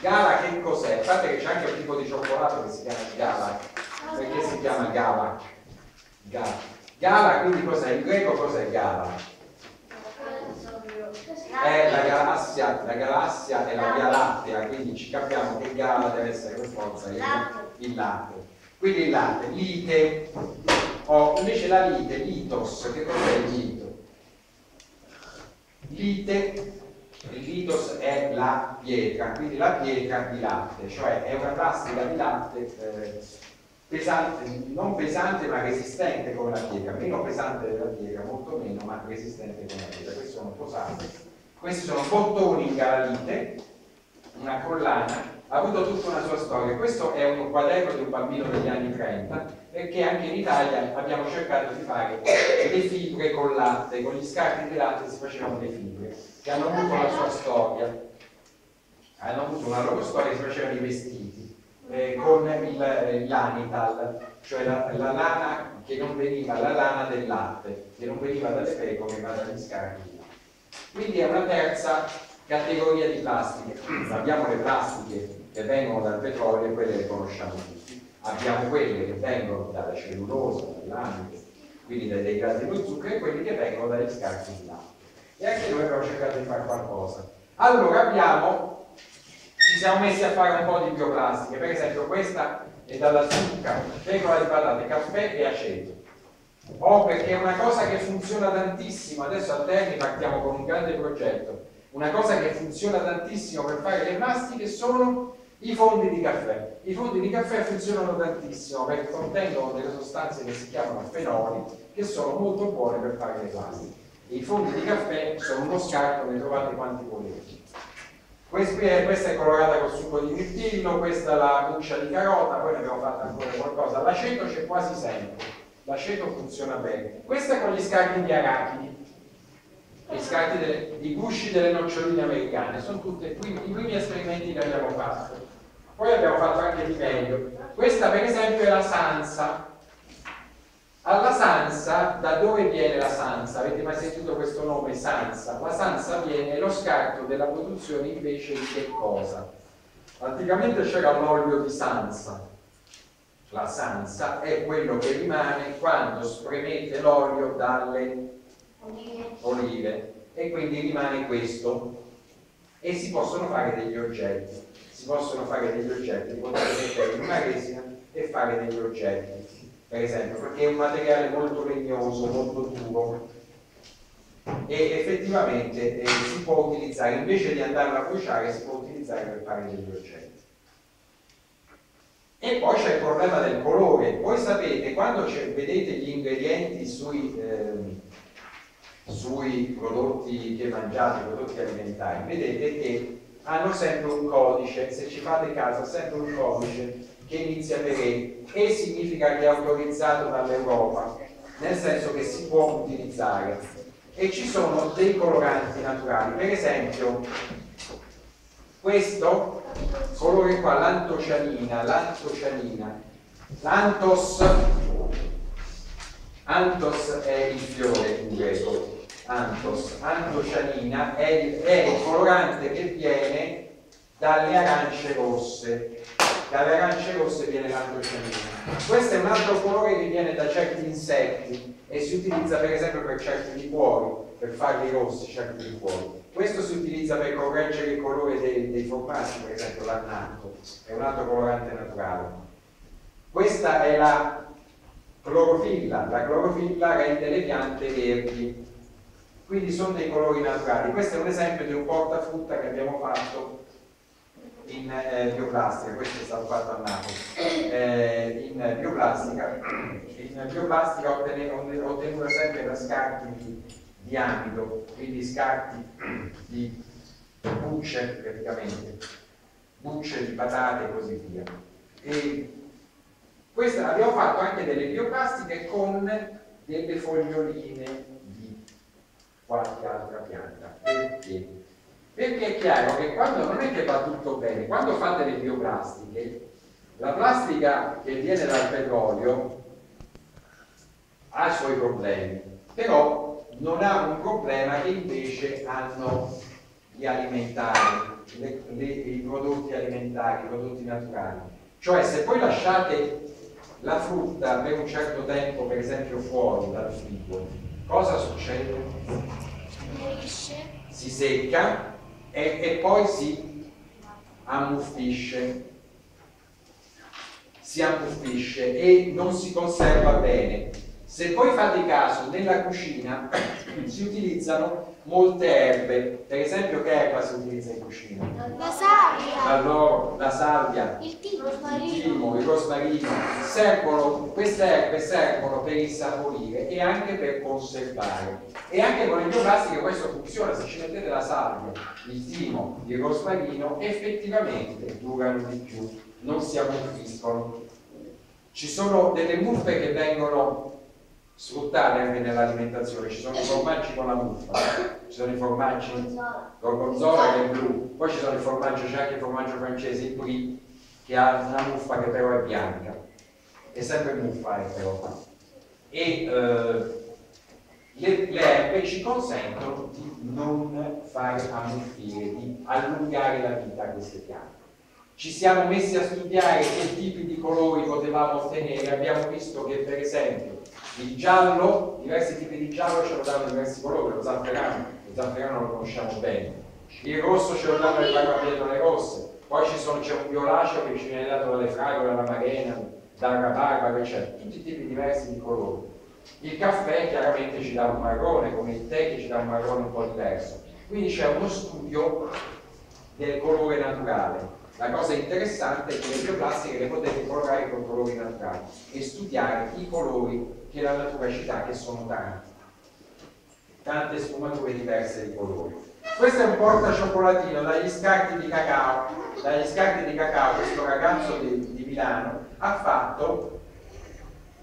Gala che cos'è? Guardate che c'è anche un tipo di cioccolato che si chiama Gala. Perché si chiama Gala? Gala. Gala quindi cos'è? In greco cos'è Gala? È la galassia, la galassia è la Via Lattea, quindi ci capiamo che Gala deve essere per forza il, il latte. Quindi il latte, lite, o invece la lite, litos, che cos'è il lito? Lite, il litos è la pietra, quindi la pietra di latte, cioè è una plastica di latte eh, pesante, non pesante ma resistente come la pietra, meno pesante della pietra, molto meno, ma resistente come la pietra. Questi sono posati. Questi sono bottoni in galalite, una collana, ha avuto tutta una sua storia. Questo è un quaderno di un bambino degli anni 30, perché anche in Italia abbiamo cercato di fare le fibre con latte, con gli scarti di latte si facevano le fibre, che hanno avuto la sua storia, hanno avuto una loro storia, si facevano i vestiti eh, con l'anital, cioè la, la, lana che non veniva, la lana del latte, che non veniva dalle pecore ma dagli scarti. Quindi è una terza categoria di plastiche. Abbiamo le plastiche che vengono dal petrolio e quelle le conosciamo tutti. Abbiamo quelle che vengono dalla cellulosa, dall'amido, quindi dai degradi dello zucchero e quelli che vengono dagli scarti di latte. E anche noi abbiamo cercato di fare qualcosa. Allora abbiamo, ci siamo messi a fare un po' di bioplastiche, per esempio questa è dalla zucca, pecola di patate, caffè e aceto. O perché è una cosa che funziona tantissimo, adesso a Terni partiamo con un grande progetto, una cosa che funziona tantissimo per fare le plastiche sono i fondi di caffè. I fondi di caffè funzionano tantissimo perché contengono delle sostanze che si chiamano fenoli che sono molto buone per fare le plastiche. I fondi di caffè sono uno scarto, ne trovate quanti volete. Questa è colorata col succo di mirtillo, questa è la buccia di carota, poi ne abbiamo fatto ancora qualcosa. L'aceto c'è quasi sempre, l'aceto funziona bene. Questa è con gli scarti di arachidi, gli scarti delle, i gusci delle noccioline americane, sono tutti i primi esperimenti che abbiamo fatto. Poi abbiamo fatto anche di meglio. Questa per esempio è la sansa. Alla sansa, da dove viene la sansa? Avete mai sentito questo nome sansa? La sansa viene lo scarto della produzione invece di che cosa? Anticamente c'era l'olio di sansa. La sansa è quello che rimane quando spremete l'olio dalle olive e quindi rimane questo e si possono fare degli oggetti possono fare degli oggetti, potete mettere in una resina e fare degli oggetti, per esempio, perché è un materiale molto legnoso, molto duro e effettivamente eh, si può utilizzare, invece di andarlo a bruciare, si può utilizzare per fare degli oggetti. E poi c'è il problema del colore. Voi sapete, quando vedete gli ingredienti sui, eh, sui prodotti che mangiate, prodotti alimentari, vedete che hanno sempre un codice, se ci fate caso, sempre un codice che inizia per E e significa che è autorizzato dall'Europa, nel senso che si può utilizzare. E ci sono dei coloranti naturali, per esempio questo colore qua, l'antocianina, l'antocianina, l'antos, antos è il fiore in greco, antos, antocianina, è il, è il colorante che viene dalle arance rosse. Dalle arance rosse viene l'antocianina. Questo è un altro colore che viene da certi insetti e si utilizza per esempio per certi liquori, per farli rossi, certi liquori. Questo si utilizza per correggere il colore dei, dei formaggi, per esempio l'annatto, è un altro colorante naturale. Questa è la clorofilla, la clorofilla rende le piante verdi quindi sono dei colori naturali. Questo è un esempio di un portafrutta che abbiamo fatto in eh, bioplastica, questo è stato fatto a Napoli, eh, in bioplastica, in bioplastica ho ottenuto sempre da scarti di, di amido, quindi scarti di bucce praticamente, bucce di patate e così via. E questa, abbiamo fatto anche delle bioplastiche con delle foglioline qualche altra pianta. Perché? Perché è chiaro che quando non è che va tutto bene, quando fate le bioplastiche, la plastica che viene dal petrolio ha i suoi problemi, però non ha un problema che invece hanno gli alimentari, le, le, i prodotti alimentari, i prodotti naturali. Cioè se poi lasciate la frutta per un certo tempo, per esempio fuori dal frigo, cosa succede? Si secca e, e poi si ammuffisce. Si ammuffisce e non si conserva bene. Se poi fate caso, nella cucina si utilizzano molte erbe, per esempio che erba si utilizza in cucina? La sabbia. Allora, salvia, Il timo. il timo, il rosmarino, servono, queste erbe servono per insaporire e anche per conservare. E anche con le bioplastiche questo funziona, se ci mettete la salvia, il timo, il rosmarino, effettivamente durano di più, non si ammuffiscono. Ci sono delle muffe che vengono sfruttate anche nell'alimentazione, ci sono i formaggi con la muffa, ci sono i formaggi gorgonzola che è blu, poi ci sono i formaggi, c'è anche il formaggio francese, il brie, che ha una muffa che però è bianca, è sempre muffa eh, però. E eh, le, le erbe ci consentono di non fare ammuffire, di allungare la vita a queste piante. Ci siamo messi a studiare che tipi di colori potevamo ottenere, abbiamo visto che per esempio il giallo, diversi tipi di giallo ce lo danno diversi colori, lo zafferano, lo zafferano lo conosciamo bene, il rosso ce lo danno le barbabietole rosse, poi c'è un violaceo che ci viene dato dalle fragole, dalla marena, dalla barbara, eccetera, tutti i tipi diversi di colori. Il caffè chiaramente ci dà un marrone, come il tè che ci dà un marrone un po' diverso. Quindi c'è uno studio del colore naturale. La cosa interessante è che le bioplastiche le potete colorare con colori naturali e studiare i colori che la natura ci dà, che sono tanti. Tante sfumature diverse di colori. Questo è un porta cioccolatino dagli scarti di cacao. Dagli scarti di cacao questo ragazzo di, di Milano ha fatto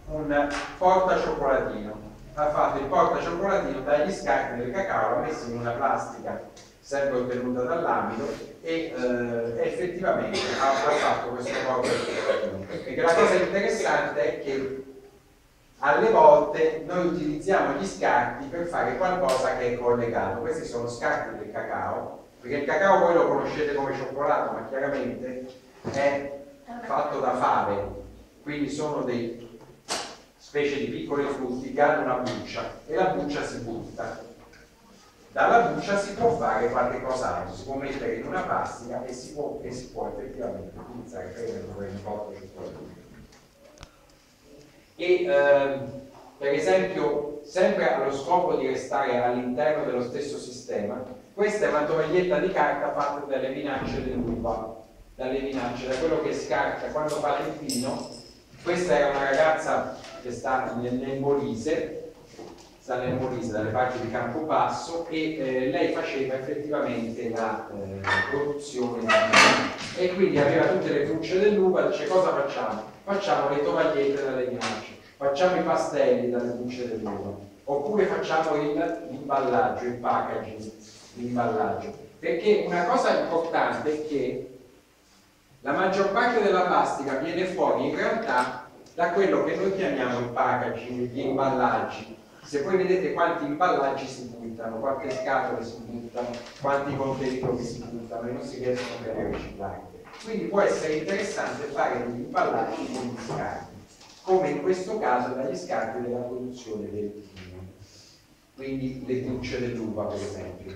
un porta cioccolatino. Ha fatto il porta cioccolatino dagli scarti del cacao, l'ha messo in una plastica sempre ottenuta dall'amido e eh, effettivamente ha, ha fatto questo porta cioccolatino. Perché la cosa interessante è che alle volte noi utilizziamo gli scarti per fare qualcosa che è collegato. Questi sono scarti del cacao, perché il cacao voi lo conoscete come cioccolato, ma chiaramente è fatto da fave, quindi sono dei specie di piccoli frutti che hanno una buccia e la buccia si butta. Dalla buccia si può fare qualche cos'altro, si può mettere in una plastica e si può, e si può effettivamente utilizzare per un porto cioccolatino e ehm, per esempio sempre allo scopo di restare all'interno dello stesso sistema questa è una tovaglietta di carta fatta dalle vinacce dell'uva dalle vinacce, da quello che scarta quando fate il vino questa è una ragazza che sta nel, nel Molise sta nel Molise dalle parti di Campobasso e eh, lei faceva effettivamente la eh, produzione e quindi aveva tutte le frucce dell'uva dice cosa facciamo? facciamo le tovagliette dalle vinacce, facciamo i pastelli dalle bucce dell'uva, oppure facciamo l'imballaggio, il packaging, l'imballaggio. Perché una cosa importante è che la maggior parte della plastica viene fuori in realtà da quello che noi chiamiamo il packaging, gli imballaggi. Se voi vedete quanti imballaggi si buttano, quante scatole si buttano, quanti contenitori si buttano e non si riescono a riciclare. Quindi può essere interessante fare degli imballaggi con gli scarti, come in questo caso dagli scarti della produzione del vino, quindi le bucce dell'uva per esempio.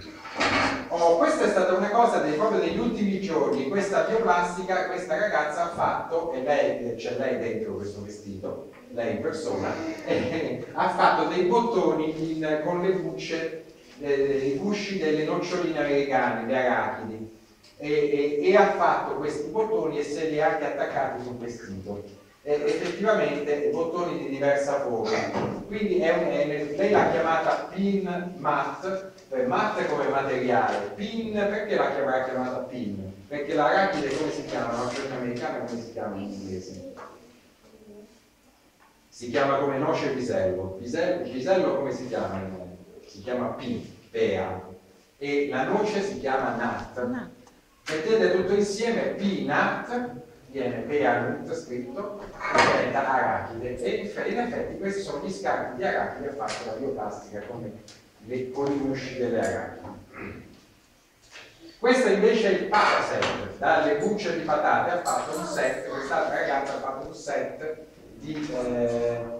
Oh, questa è stata una cosa dei, proprio degli ultimi giorni, questa bioplastica, questa ragazza ha fatto, e lei, c'è lei dentro questo vestito, lei in persona, eh, ha fatto dei bottoni in, con le bucce, eh, i gusci delle noccioline americane, le arachidi, e, e, e, ha fatto questi bottoni e se li ha anche attaccati sul vestito. E, effettivamente bottoni di diversa forma. Quindi è un, è, lei l'ha chiamata pin mat, eh, mat come materiale, pin perché l'ha chiamata, chiamata pin? Perché l'arachide come si chiama? La noce americana come si chiama in inglese? Si chiama come noce pisello. Pisello, pisello come si chiama? Si chiama pin, pea. E la noce si chiama nat mettete tutto insieme peanut viene peanut scritto diventa arachide e in effetti questi sono gli scarti di arachide fatti da bioplastica come le colimusci delle arachidi. Questo invece è il paraset dalle bucce di patate ha fatto un set quest'altra ragazza ha fatto un set di eh,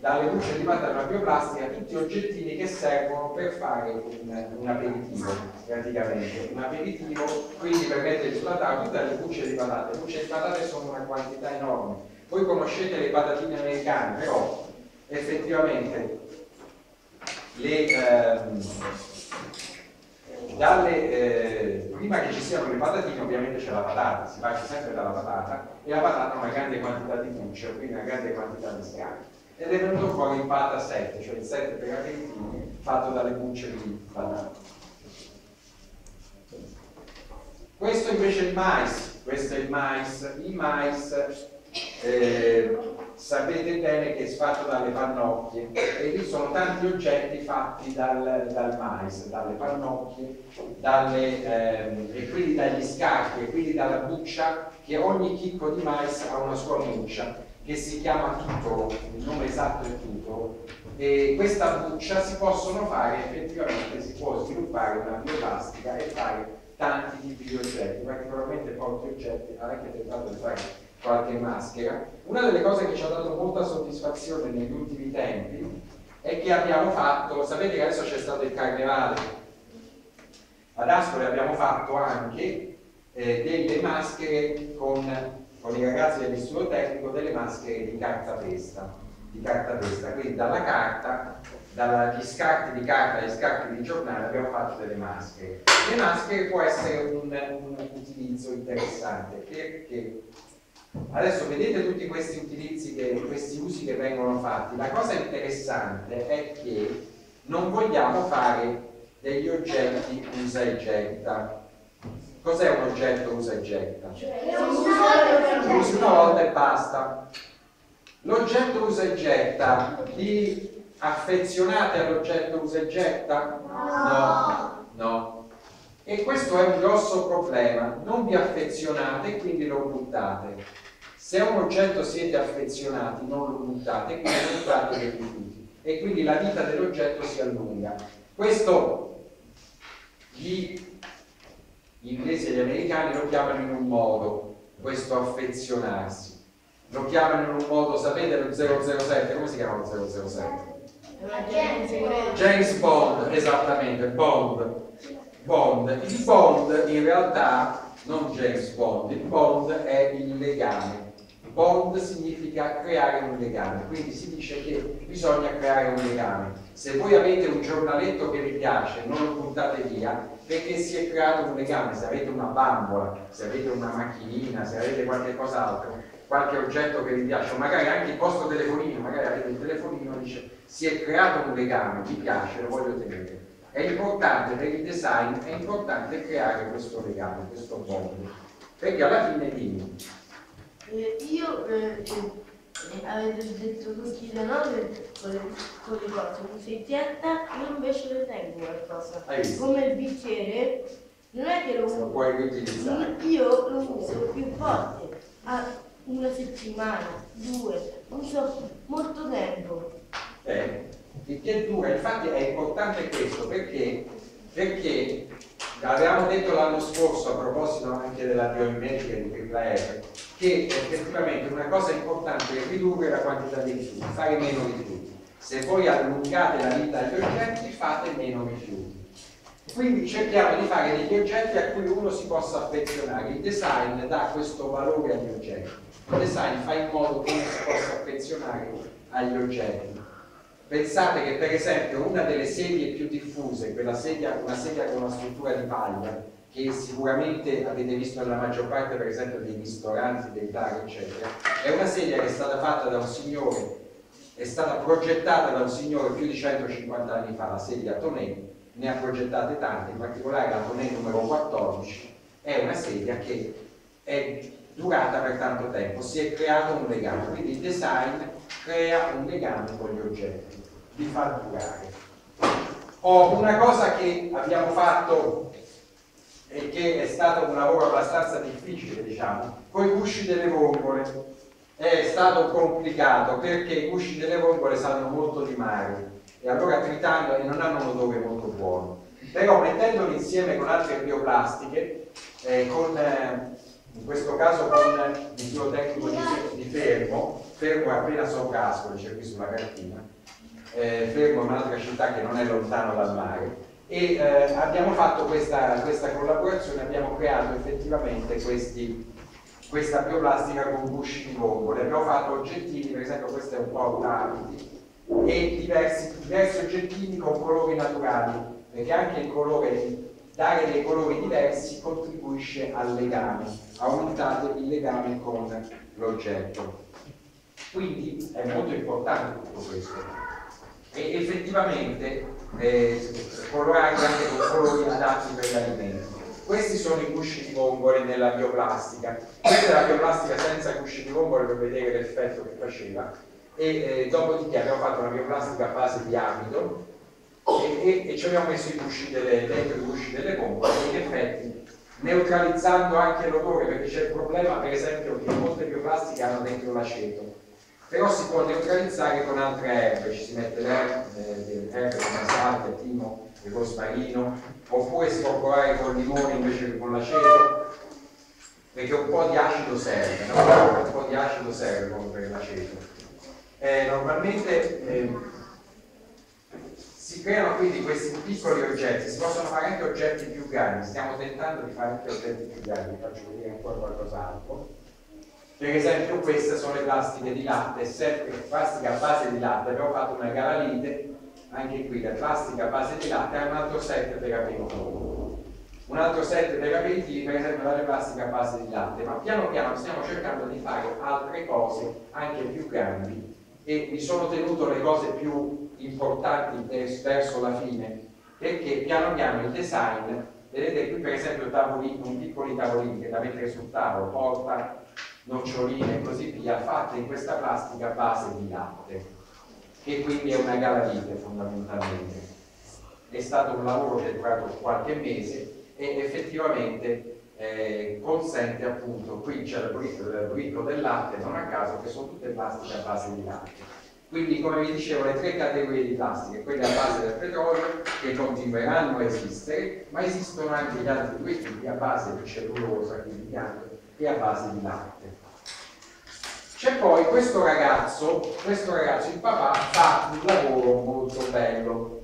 dalle bucce di patata bioplastica tutti oggettini che servono per fare un, un aperitivo praticamente. Un aperitivo quindi per mettere sulla tavola tutte le bucce di patate le bucce di patate sono una quantità enorme. Voi conoscete le patatine americane però effettivamente le, ehm, dalle, eh, prima che ci siano le patatine ovviamente c'è la patata, si parte sempre dalla patata e la patata ha una grande quantità di buccia, quindi una grande quantità di scarpe. Ed è venuto fuori il pata 7, cioè il 7 pegamentini fatto dalle bucce di patata. Questo invece è il mais, questo è il mais, il mais eh, sapete bene che è fatto dalle pannocchie e lì sono tanti oggetti fatti dal, dal mais, dalle pannocchie dalle, ehm, e quindi dagli scacchi e quindi dalla buccia che ogni chicco di mais ha una sua buccia che si chiama tutoro, il nome esatto è tutoro e questa buccia si possono fare effettivamente, si può sviluppare una bioplastica e fare tanti tipi di oggetti, particolarmente pochi oggetti, anche tentato di fare qualche maschera. Una delle cose che ci ha dato molta soddisfazione negli ultimi tempi è che abbiamo fatto, sapete che adesso c'è stato il carnevale, ad Ascoli abbiamo fatto anche eh, delle maschere con, con, i ragazzi dell'istituto tecnico, delle maschere di carta pesta, di carta pesta, quindi dalla carta, dagli scarti di carta agli scarti di giornale abbiamo fatto delle maschere. Le maschere può essere un, un utilizzo interessante perché Adesso vedete tutti questi utilizzi, che, questi usi che vengono fatti. La cosa interessante è che non vogliamo fare degli oggetti usa e getta. Cos'è un oggetto usa e getta? Usi una volta e basta. L'oggetto usa e getta, vi affezionate all'oggetto usa e getta? No. No. E questo è un grosso problema. Non vi affezionate e quindi lo buttate. Se a un oggetto siete affezionati, non lo buttate, quindi non fate dei rifiuti. E quindi la vita dell'oggetto si allunga. Questo gli inglesi e gli americani lo chiamano in un modo, questo affezionarsi. Lo chiamano in un modo, sapete lo 007, come si chiama lo 007? James Bond, esattamente, Bond. Bond. Il Bond in realtà, non James Bond, il Bond è il legame Bond significa creare un legame, quindi si dice che bisogna creare un legame. Se voi avete un giornaletto che vi piace, non lo buttate via, perché si è creato un legame, se avete una bambola, se avete una macchinina, se avete qualche cos'altro, qualche oggetto che vi piace, o magari anche il vostro telefonino, magari avete il telefonino, dice si è creato un legame, mi piace, lo voglio tenere. È importante per il design, è importante creare questo legame, questo bond, perché alla fine dimmi, eh, io eh, avete detto tutti da noi con le, con le cose, seicetta, io invece le tengo qualcosa. Come il bicchiere, non è che lo uso. puoi riutilizzare. Io lo uso più volte, a una settimana, due, uso molto tempo. Eh, finché dura, infatti è importante questo perché, perché avevamo detto l'anno scorso a proposito anche della biomimetica di R che effettivamente una cosa importante è ridurre la quantità di rifiuti, fare meno rifiuti. Se voi allungate la vita degli oggetti fate meno rifiuti. Quindi cerchiamo di fare degli oggetti a cui uno si possa affezionare. Il design dà questo valore agli oggetti. Il design fa in modo che uno si possa affezionare agli oggetti. Pensate che per esempio una delle sedie più diffuse, sedia, una sedia con una struttura di paglia, che sicuramente avete visto nella maggior parte per esempio dei ristoranti, dei bar eccetera, è una sedia che è stata fatta da un signore, è stata progettata da un signore più di 150 anni fa, la sedia Tonè, ne ha progettate tante, in particolare la Tonè numero 14, è una sedia che è durata per tanto tempo, si è creato un legame, quindi il design crea un legame con gli oggetti, li fa durare. Ho una cosa che abbiamo fatto e che è stato un lavoro abbastanza difficile, diciamo, con i gusci delle vongole. È stato complicato perché i gusci delle vongole sanno molto di mare e allora tritando e non hanno un odore molto buono. Però mettendoli insieme con altre bioplastiche, eh, con, eh, in questo caso con il biotecnico di, di Fermo, Fermo è appena sopra Ascoli, c'è qui sulla cartina, eh, Fermo è un'altra città che non è lontano dal mare, e eh, abbiamo fatto questa, questa, collaborazione, abbiamo creato effettivamente questi, questa bioplastica con gusci di vongole, abbiamo fatto oggettini, per esempio questo è un po' un abiti, e diversi, diversi oggettini con colori naturali, perché anche il colore, dare dei colori diversi contribuisce al legame, aumentate il legame con l'oggetto. Quindi è molto importante tutto questo. E effettivamente eh, colorare anche con colori adatti per gli alimenti. Questi sono i gusci di vongole nella bioplastica. Questa è la bioplastica senza gusci di vongole per vedere l'effetto che faceva. E eh, dopodiché abbiamo fatto una bioplastica a base di amido e, e, e ci abbiamo messo i gusci delle, dentro i gusci delle vongole e in effetti neutralizzando anche l'odore perché c'è il problema per esempio che molte bioplastiche hanno dentro l'aceto però si può neutralizzare con altre erbe, ci si mette l'erbe, erbe come sale, timo, il rosmarino, oppure si può provare col limone invece che con l'aceto, perché un po' di acido serve, no? un po' di acido serve per l'aceto. Eh, normalmente eh, si creano quindi questi piccoli oggetti, si possono fare anche oggetti più grandi, stiamo tentando di fare anche oggetti più grandi, faccio vedere ancora qualcos'altro. Per esempio queste sono le plastiche di latte, sempre plastica a base di latte, abbiamo fatto una galalite, anche qui la plastica a base di latte è un altro set per aperitivi. Un altro set per aperitivi, per esempio dalle plastiche a base di latte, ma piano piano stiamo cercando di fare altre cose anche più grandi e mi sono tenuto le cose più importanti verso la fine perché piano piano il design vedete qui per esempio un piccoli tavolini che da mettere sul tavolo porta noccioline e così via, fatte in questa plastica a base di latte, che quindi è una galavite fondamentalmente. È stato un lavoro che è durato qualche mese e effettivamente eh, consente appunto, qui c'è il bricco del latte, non a caso, che sono tutte plastiche a base di latte. Quindi, come vi dicevo, le tre categorie di plastiche, quelle a base del petrolio, che continueranno a esistere, ma esistono anche gli altri due tipi a base di cellulosa, quindi bianco, e a base di latte. C'è poi questo ragazzo, questo ragazzo, il papà, fa un lavoro molto bello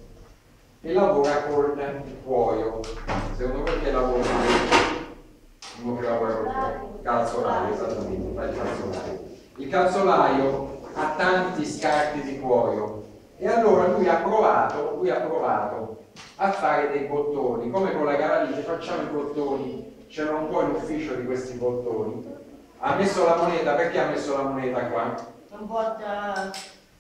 e lavora con cuoio. Secondo voi che lavora? Uno che lavora con il cuoio. Calzolaio, esattamente, il calzolaio. Il calzolaio ha tanti scarti di cuoio e allora lui ha provato, lui ha provato a fare dei bottoni, come con la garavite facciamo i bottoni, c'era un po' l'ufficio di questi bottoni ha messo la moneta, perché ha messo la moneta qua? Non porta...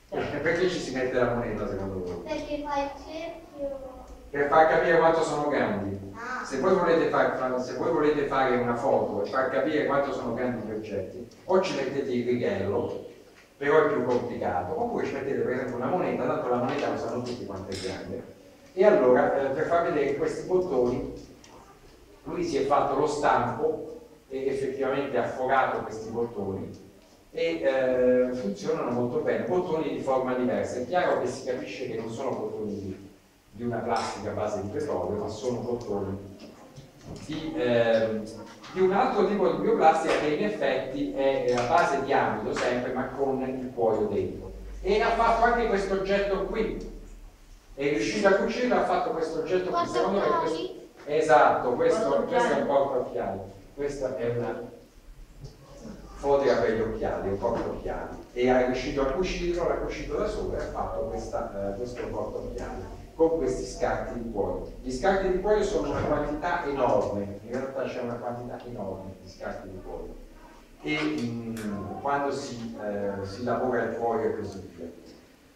Perché ci si mette la moneta secondo voi? Perché fa il cerchio. Per far capire quanto sono grandi. Ah. Se voi, volete far, se voi volete fare una foto e far capire quanto sono grandi gli oggetti, o ci mettete il righello, però è più complicato, oppure ci mettete per esempio una moneta, tanto la moneta lo sanno tutti quanto è grande. E allora, eh, per far vedere questi bottoni, lui si è fatto lo stampo e effettivamente ha forato questi bottoni e eh, funzionano molto bene, bottoni di forma diversa. È chiaro che si capisce che non sono bottoni di, una plastica a base di petrolio, ma sono bottoni di, eh, di, un altro tipo di bioplastica che in effetti è a base di amido sempre, ma con il cuoio dentro. E ha fatto anche questo oggetto qui. È riuscito a cucire, ha fatto questo oggetto qui. Secondo me questo... Esatto, questo, questo è un portaocchiali questa è una fotega per gli occhiali, un portaocchiali e ha riuscito a cucirlo, l'ha cucito da solo e ha fatto questa, eh, questo portaocchiali con questi scarti di cuoio. Gli scarti di cuoio sono una quantità enorme, in realtà c'è una quantità enorme di scarti di cuoio e mh, mm, quando si, eh, si lavora il cuoio e così via.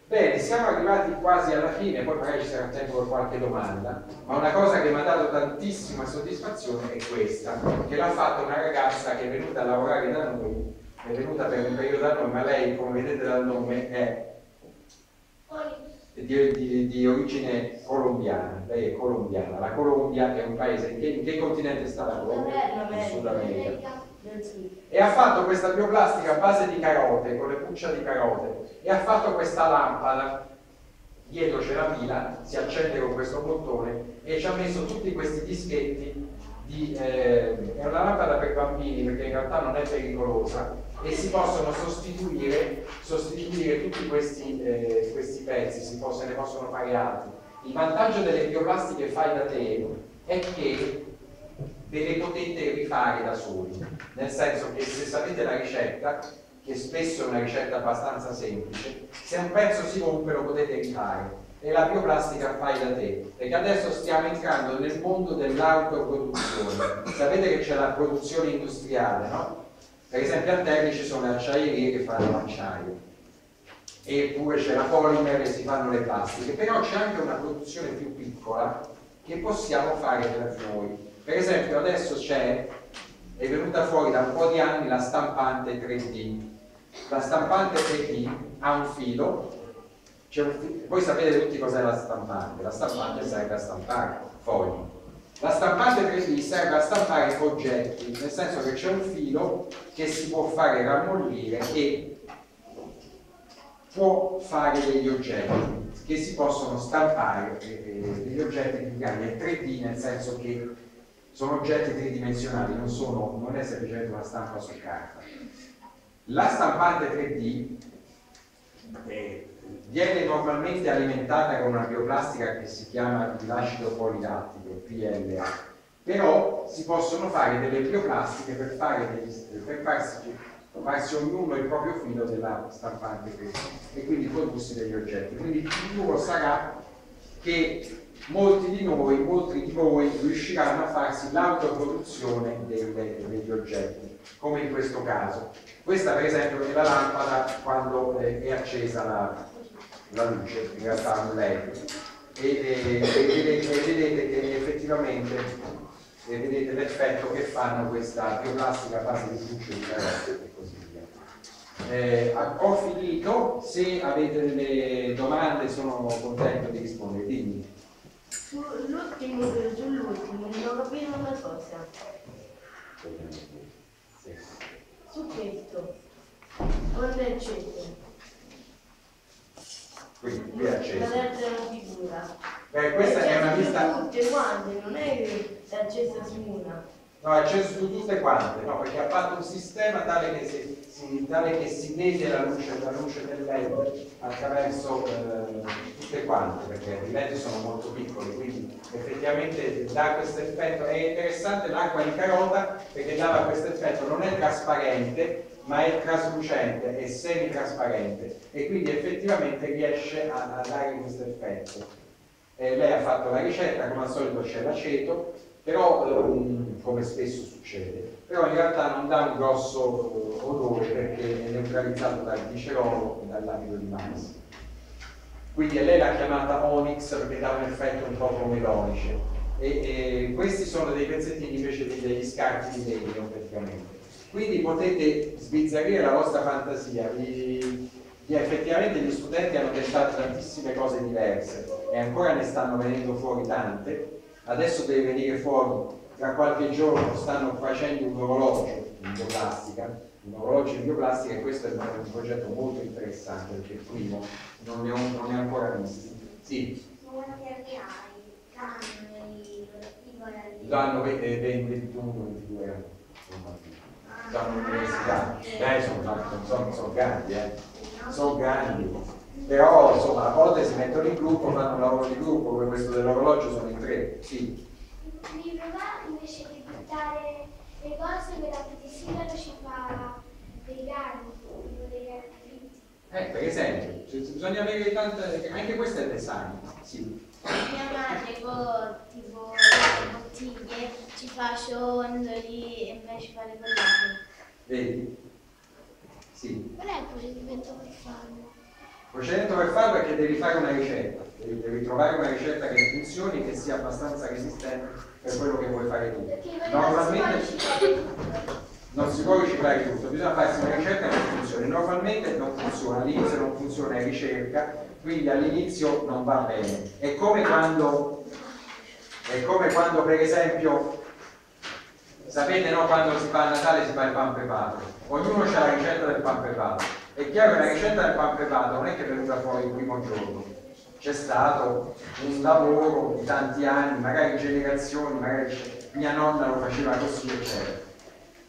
Bene, siamo arrivati quasi alla fine, poi magari ci sarà tempo per qualche domanda, ma una cosa che mi ha dato tantissima soddisfazione è questa, che l'ha fatta una ragazza che è venuta a lavorare da noi, è venuta per un periodo da noi, ma lei, come vedete dal nome, è di, di, di origine colombiana, lei è colombiana, la Colombia è un paese, in che, in che continente sta la Colombia? In Sud America. E ha fatto questa bioplastica a base di carote, con le buccia di carote, e ha fatto questa lampada, dietro c'è la pila, si accende con questo bottone e ci ha messo tutti questi dischetti di, eh, è una lampada per bambini perché in realtà non è pericolosa e si possono sostituire, sostituire tutti questi, eh, questi pezzi, possono, ne possono fare altri. Il vantaggio delle bioplastiche fai da te è che ve le potete rifare da soli, nel senso che se sapete la ricetta che spesso è una ricetta abbastanza semplice, se un pezzo si rompe lo potete rifare e la bioplastica fai da te, perché adesso stiamo entrando nel mondo dell'autoproduzione. Sapete che c'è la produzione industriale, no? Per esempio a Terni ci sono le acciaierie che fanno l'acciaio, eppure c'è la Polymer e si fanno le plastiche, però c'è anche una produzione più piccola che possiamo fare per noi. Per esempio adesso c'è, è venuta fuori da un po' di anni la stampante 3D. La stampante 3D ha un filo, un voi sapete tutti cos'è la stampante, la stampante serve a stampare fogli. La stampante 3D serve a stampare oggetti, nel senso che c'è un filo che si può fare rammollire e può fare degli oggetti che si possono stampare, eh, eh degli oggetti più grandi, è 3D nel senso che sono oggetti tridimensionali, non, sono, non è semplicemente una stampa su carta. La stampante 3D eh, viene normalmente alimentata con una bioplastica che si chiama l'acido polilattico, PLA, però si possono fare delle bioplastiche per, fare degli, per farsi farsi ognuno il proprio filo della stampante e quindi prodursi degli oggetti. Quindi il futuro sarà che molti di noi, molti di voi riusciranno a farsi l'autoproduzione degli oggetti, come in questo caso. Questa per esempio è la lampada quando è accesa la, la luce, in realtà un LED. E, e, e, vedete, che effettivamente e vedete l'effetto che fanno questa bioplastica a base di luce di carote eh, ho finito, se avete delle domande sono contento di rispondere, dimmi. Sull'ultimo, sull'ultimo, non ho capito una cosa. Su questo, quando è acceso? Quindi qui è acceso. Beh, questa è una lista... Tutte quante, non è che è accesa su una. No, è acceso su tutte quante, no, perché ha fatto un sistema tale che si, si, tale che si vede la luce, la luce del LED attraverso eh, tutte quante, perché i LED sono molto piccoli, quindi effettivamente dà questo effetto. È interessante l'acqua di carota perché dava questo effetto, non è trasparente, ma è traslucente, è semi-trasparente e quindi effettivamente riesce a, a dare questo effetto. Eh, lei ha fatto la ricetta, come al solito c'è l'aceto, però ehm, come spesso succede, però in realtà non dà un grosso eh, odore perché è neutralizzato dal glicerolo e dall'amido di mais. Quindi lei l'ha chiamata Onyx perché dà un effetto un po' come l'onice. E, e, questi sono dei pezzettini invece degli scarti di legno praticamente. Quindi potete sbizzarrire la vostra fantasia, vi, vi, effettivamente gli studenti hanno testato tantissime cose diverse e ancora ne stanno venendo fuori tante adesso deve venire fuori, tra qualche giorno stanno facendo un orologio in bioplastica, un orologio in bioplastica e questo è un progetto molto interessante perché il primo non ne ho, non ne ho ancora visti. Sì. Danno 21, 22 anni. Danno l'università. Eh, sono, sono, sono grandi, eh. Sono grandi però insomma a volte si mettono in gruppo, fanno un lavoro di gruppo, come questo dell'orologio sono in tre, sì. Mi provare invece di buttare le cose per la petissina ci fa dei gatti. Eh, per esempio, bisogna avere tante, anche questo è il design, sì. Mia madre con tipo le bottiglie ci fa ciondoli e ci fa le collate. Vedi? Sì. Qual è il procedimento per farlo? procedimento per farlo è che devi fare una ricetta, devi, devi trovare una ricetta che funzioni, che sia abbastanza resistente per quello che vuoi fare tu. Normalmente non si può riciclare tutto, bisogna farsi una ricetta che funzioni. Normalmente non funziona, all'inizio non funziona, è ricerca, quindi all'inizio non va bene. È come quando, è come quando per esempio, sapete no, quando si fa a Natale si fa il pan pepato, ognuno ha la ricetta del pan pepato è chiaro che la ricetta del pan pepato non è che è venuta fuori il primo giorno, c'è stato un lavoro di tanti anni, magari generazioni, magari mia nonna lo faceva così, eccetera.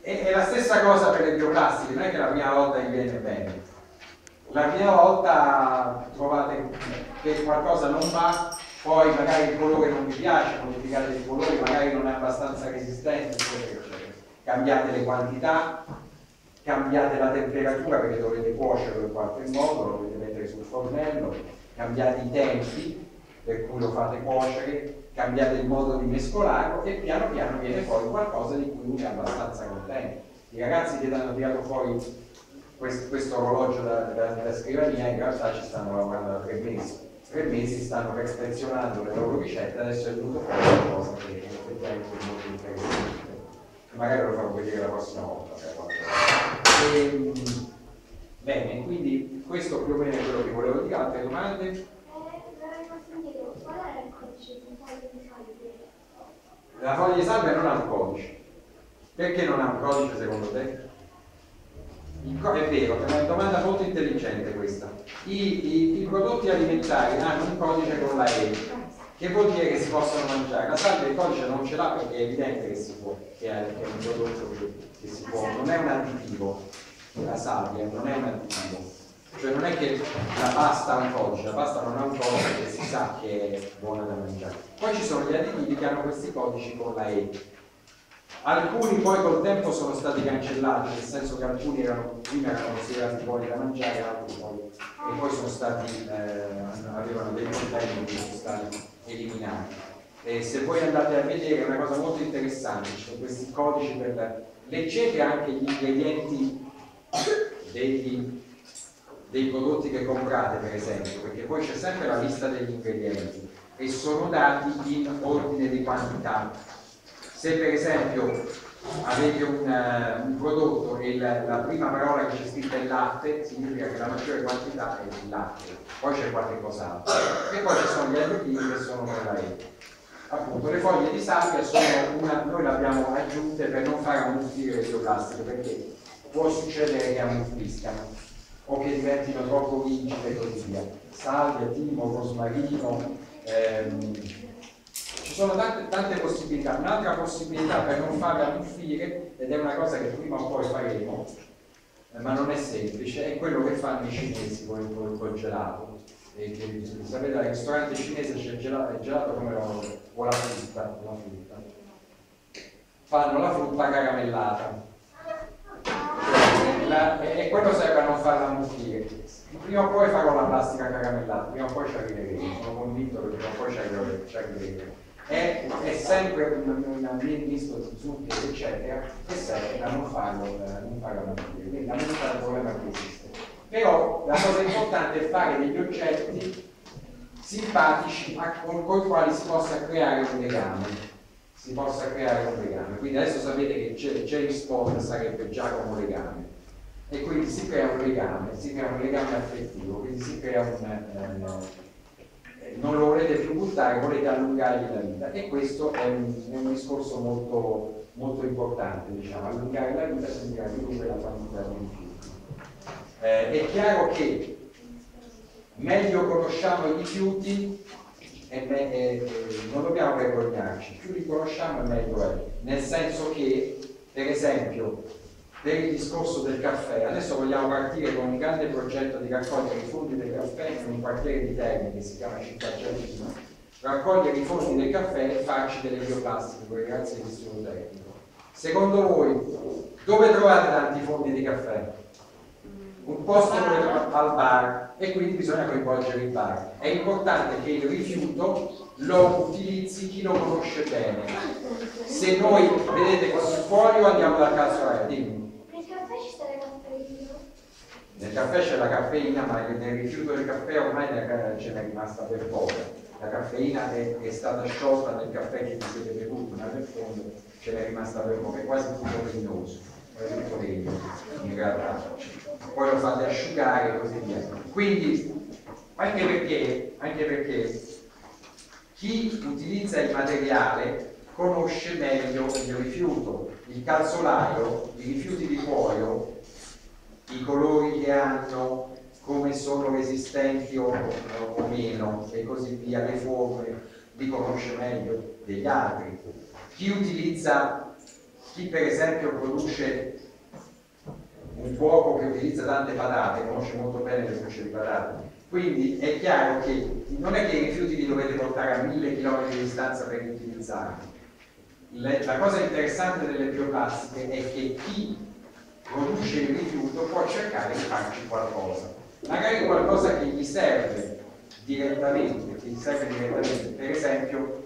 E, è la stessa cosa per le bioplastiche, non è che la prima volta gli viene bene. La prima volta trovate che qualcosa non va, poi magari il colore non vi piace, modificate il colore, magari non è abbastanza resistente. Cambiate le quantità, cambiate la temperatura perché dovete cuocerlo in qualche modo, lo dovete mettere sul fornello, cambiate i tempi per cui lo fate cuocere, cambiate il modo di mescolarlo e piano piano viene fuori qualcosa di cui uno è abbastanza contento. I ragazzi che hanno tirato fuori questo, questo orologio da, da, da, scrivania in realtà ci stanno lavorando da tre mesi. Tre mesi stanno perfezionando le loro ricette, adesso è venuto fuori qualcosa che effettivamente è molto interessante. Magari lo farò vedere la prossima volta. E, ehm, bene, quindi questo più o meno è quello che volevo dire. Altre domande? Eh, qual è il codice di foglia di salvia? La foglia di salvia non ha un codice. Perché non ha un codice secondo te? È vero, è una domanda molto intelligente questa. I, i, I, prodotti alimentari hanno un codice con la E, che vuol dire che si possono mangiare. La salvia il codice non ce l'ha perché è evidente che si può, che è, che è un prodotto che, che si può, non è un additivo, la salvia non è un additivo. Cioè non è che la pasta ha un codice, la pasta non ha un codice che si sa che è buona da mangiare. Poi ci sono gli additivi che hanno questi codici con la E Alcuni poi col tempo sono stati cancellati, nel senso che alcuni erano, prima erano considerati buoni da mangiare, altri poi, e poi sono stati, eh, avevano dei problemi che sono stati eliminati. E se voi andate a vedere è una cosa molto interessante, ci sono questi codici per... Leggete anche gli ingredienti degli, dei prodotti che comprate per esempio, perché poi c'è sempre la lista degli ingredienti e sono dati in ordine di quantità se per esempio avete un, uh, un prodotto e la, la, prima parola che c'è scritta è latte, significa che la maggiore quantità è il latte, poi c'è qualche cos'altro. E poi ci sono gli additivi che sono per la E. Appunto, le foglie di salvia sono una, noi le abbiamo aggiunte per non far ammuffire le bioplastiche, perché può succedere che ammuffiscano o che diventino troppo rigide e così via. Salvia, timo, rosmarino, ehm, ci sono tante, tante possibilità. Un'altra possibilità per non farla ammuffire, ed è una cosa che prima o poi faremo, eh, ma non è semplice, è quello che fanno i cinesi con il, con il gelato. E che, sapete, al ristorante cinese c'è il gelato, il gelato come o la frutta, la frutta. Fanno la frutta caramellata. La, e, e quello serve a non farla ammuffire. Prima o poi farò la plastica caramellata, prima o poi ci arriveremo, sono convinto che prima o poi ci arriveremo è, è sempre un, misto di zuccheri eccetera che serve a non farlo, non farlo maturare quindi a non fare il problema che esiste. Però la cosa importante è fare degli oggetti simpatici con, con i quali si possa creare un legame si possa creare un legame. Quindi adesso sapete che James Bond sarebbe Giacomo Legame. E quindi si crea un legame, si crea un legame affettivo, quindi si crea un, un non lo volete più buttare, volete allungargli la vita. E questo è un, è un discorso molto, molto, importante, diciamo, allungare la vita significa ridurre la quantità di rifiuti. Eh, è chiaro che meglio conosciamo i rifiuti e me, eh, non dobbiamo vergognarci, più li conosciamo e meglio è, nel senso che, per esempio, il discorso del caffè. Adesso vogliamo partire con un grande progetto di raccogliere i fondi del caffè in un quartiere di Terni che si chiama Città Giardino, raccogliere i fondi del caffè e farci delle bioplastiche con i ragazzi dell'istituto tecnico. Secondo voi, dove trovate tanti fondi di caffè? Un posto al bar e quindi bisogna coinvolgere il bar. È importante che il rifiuto lo utilizzi chi lo conosce bene. Se noi, vedete fuori o andiamo dal calzolaio, dimmi. Nel caffè c'è la caffeina, ma nel rifiuto del caffè ormai ce n'è rimasta per poco. La caffeina è, è, stata sciolta nel caffè che vi siete bevuti, ma nel fondo ce n'è rimasta per poco, è quasi tutto legnoso, quasi tutto legno in realtà. Poi lo fate asciugare e così via. Quindi, anche perché, anche perché chi utilizza il materiale conosce meglio il rifiuto. Il calzolaio, i rifiuti di cuoio i colori che hanno, come sono resistenti o, o meno e così via, le forme, li conosce meglio degli altri. Chi utilizza, chi per esempio produce un fuoco che utilizza tante patate, conosce molto bene le bucce di patate. Quindi è chiaro che non è che i rifiuti li dovete portare a mille chilometri di distanza per utilizzarli. La cosa interessante delle bioplastiche è che chi produce il rifiuto può cercare di farci qualcosa. Magari qualcosa che gli serve direttamente, che gli serve direttamente, per esempio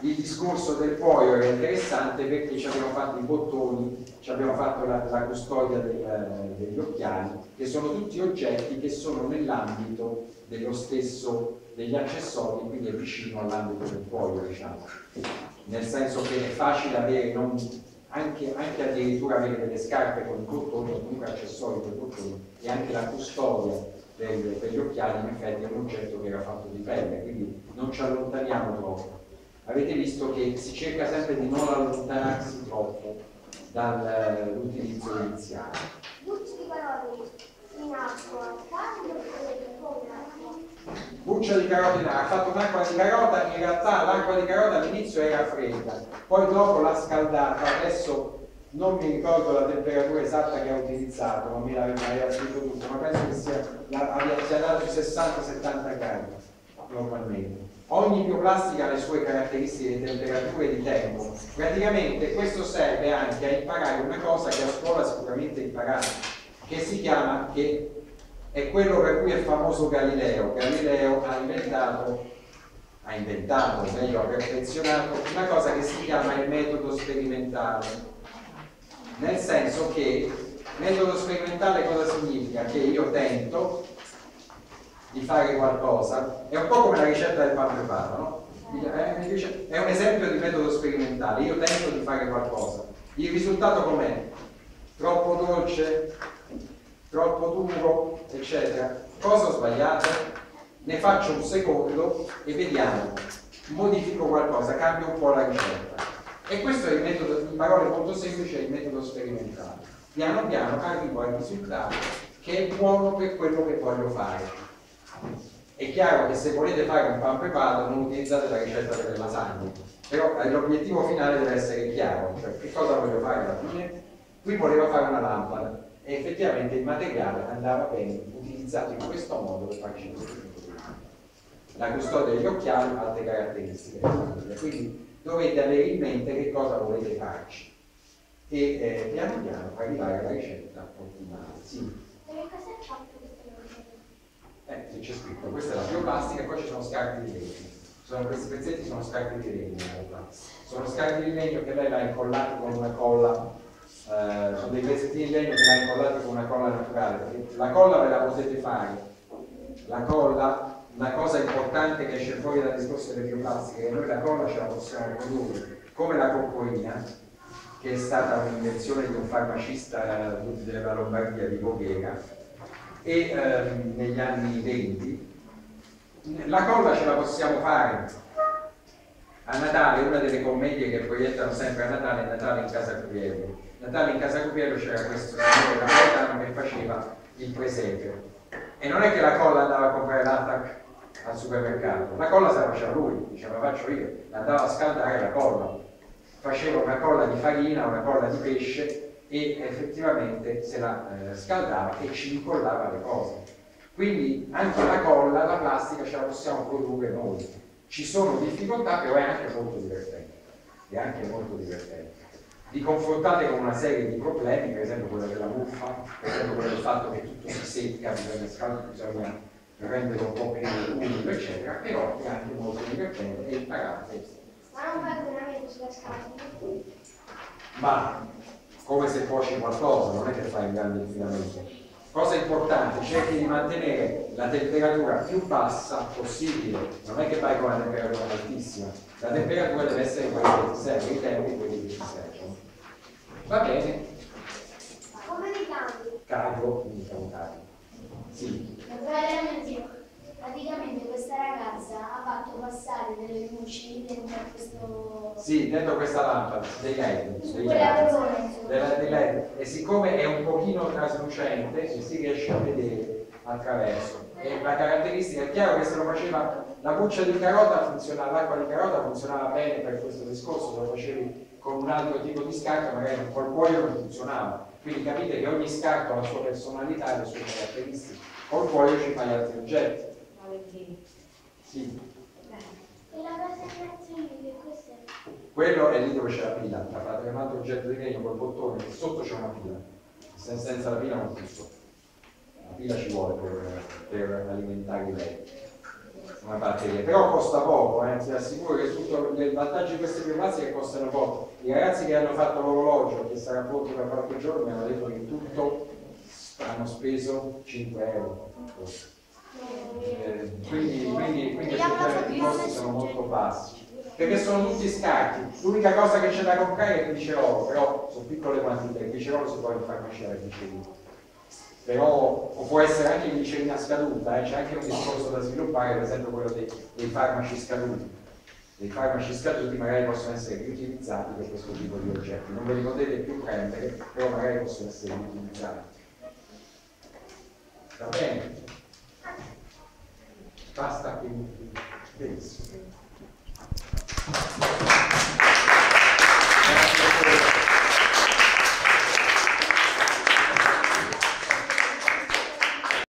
il discorso del poio era interessante perché ci abbiamo fatto i bottoni, ci abbiamo fatto la, la custodia del, degli occhiali, che sono tutti oggetti che sono nell'ambito dello stesso, degli accessori, quindi è vicino all'ambito del poio, diciamo. Nel senso che è facile avere, non, anche, anche, addirittura avere delle scarpe con i bottoni, o comunque accessori con i bottoni, e anche la custodia del, gli occhiali in effetti è un oggetto che era fatto di pelle, quindi non ci allontaniamo troppo avete visto che si cerca sempre di non allontanarsi troppo dall'utilizzo iniziale. Buccia di carote in acqua, caldo o acqua? Buccia di carota in acqua, ha fatto un'acqua di carota, in realtà l'acqua di carota all'inizio era fredda, poi dopo l'ha scaldata, adesso non mi ricordo la temperatura esatta che ha utilizzato, ma mi l'aveva scritto tutto, ma penso che sia, sia andato sui 60-70 gradi normalmente. Ogni bioplastica ha le sue caratteristiche di temperatura e di tempo. Praticamente questo serve anche a imparare una cosa che a scuola sicuramente imparate, che si chiama, che è quello per cui è famoso Galileo. Galileo ha inventato, ha inventato, meglio ha perfezionato, una cosa che si chiama il metodo sperimentale. Nel senso che metodo sperimentale cosa significa? Che io tento di fare qualcosa, è un po' come la ricetta del pan preparato, no? È un esempio di metodo sperimentale, io tento di fare qualcosa, il risultato com'è? Troppo dolce, troppo duro, eccetera. Cosa ho sbagliato? Ne faccio un secondo e vediamo, modifico qualcosa, cambio un po' la ricetta. E questo è il metodo, in parole molto semplici, è il metodo sperimentale. Piano piano arrivo al risultato che è buono per quello che voglio fare è chiaro che se volete fare un pan preparato non utilizzate la ricetta delle lasagne, però eh, l'obiettivo finale deve essere chiaro, cioè che cosa voglio fare alla fine? Qui voleva fare una lampada e effettivamente il materiale andava bene utilizzato in questo modo per farci questo tipo di La custodia degli occhiali ha altre caratteristiche, quindi dovete avere in mente che cosa volete farci e eh, piano piano arrivare alla ricetta ottimale. Sì. Cosa è fatto? eh, c'è scritto, questa è la bioplastica e poi ci sono scarti di legno. Sono, questi pezzetti sono scarti di legno in realtà. Sono scarti di legno che lei l'ha incollati con una colla, eh, sono dei pezzettini di legno che l'ha incollati con una colla naturale, la colla ve la potete fare. La colla, una cosa importante che esce fuori dal discorso delle bioplastiche, è che noi la colla ce la possiamo produrre come la coccoina, che è stata un'invenzione di un farmacista eh, della Lombardia di Boghega, e ehm, negli anni 20 la colla ce la possiamo fare a Natale, una delle commedie che proiettano sempre a Natale è Natale in casa Cupiello. Natale in casa Cupiello c'era questo signore napoletano che faceva il presepe. E non è che la colla andava a comprare l'attac al supermercato, la colla se la faceva lui, diceva faccio io, andava a scaldare la colla. Faceva una colla di farina, una colla di pesce e effettivamente se la eh, scaldava e ci incollava le cose. Quindi anche la colla, la plastica ce la possiamo produrre noi. Ci sono difficoltà, però è anche molto divertente. È anche molto divertente. Vi confrontate con una serie di problemi, per esempio quello della muffa, per esempio quello del fatto che tutto si secca, bisogna scaldare, bisogna renderlo un po' più umido, eccetera, però è anche molto divertente e imparate. Ma non fate una mente sulla scala. Ma come se cuoci qualcosa, non è che fai un grande inquinamento. Cosa importante, cerchi di mantenere la temperatura più bassa possibile, non è che vai con una temperatura altissima, la temperatura deve essere quella che ti serve, i tempi quelli che ti servono. Va bene? Come li cambi? Carico, quindi siamo carico. Sì. Praticamente questa ragazza ha fatto passare delle luci dentro questo... Sì, dentro questa lampada, dei LED. Dei LED. Dei LED. E siccome è un pochino traslucente, si riesce a vedere attraverso. E la caratteristica è chiaro che se lo faceva la buccia di carota funzionava, l'acqua di carota funzionava bene per questo discorso, lo facevi con un altro tipo di scarto magari col cuoio non funzionava. Quindi capite che ogni scarto ha la sua personalità e le sue caratteristiche. Col cuoio ci fai altri oggetti. Sì. E la presentazione che questo è? Quello è lì dove c'è la pila, ha fatto un altro oggetto di legno col bottone e sotto c'è una pila. Se- senza la pila non funziona. La pila ci vuole per, per alimentare lei una batteria, però costa poco, eh. ti assicuro che tutto il vantaggio di queste biomasse è che costano poco. I ragazzi che hanno fatto l'orologio, che sarà pronto tra qualche giorno, mi hanno detto che in tutto hanno speso 5 euro. Eh, quindi, quindi, quindi i costi sono molto bassi. Perché sono tutti scarti. L'unica cosa che c'è da comprare è il glicerolo, però sono piccole quantità, il glicerolo si può in farmacia glicerina però o può essere anche glicerina scaduta, eh? c'è anche un discorso da sviluppare, per esempio quello dei, dei farmaci scaduti. Dei farmaci scaduti magari possono essere riutilizzati per questo tipo di oggetti, non ve li potete più prendere, però magari possono essere riutilizzati. Va bene? Basta qui. Benissimo.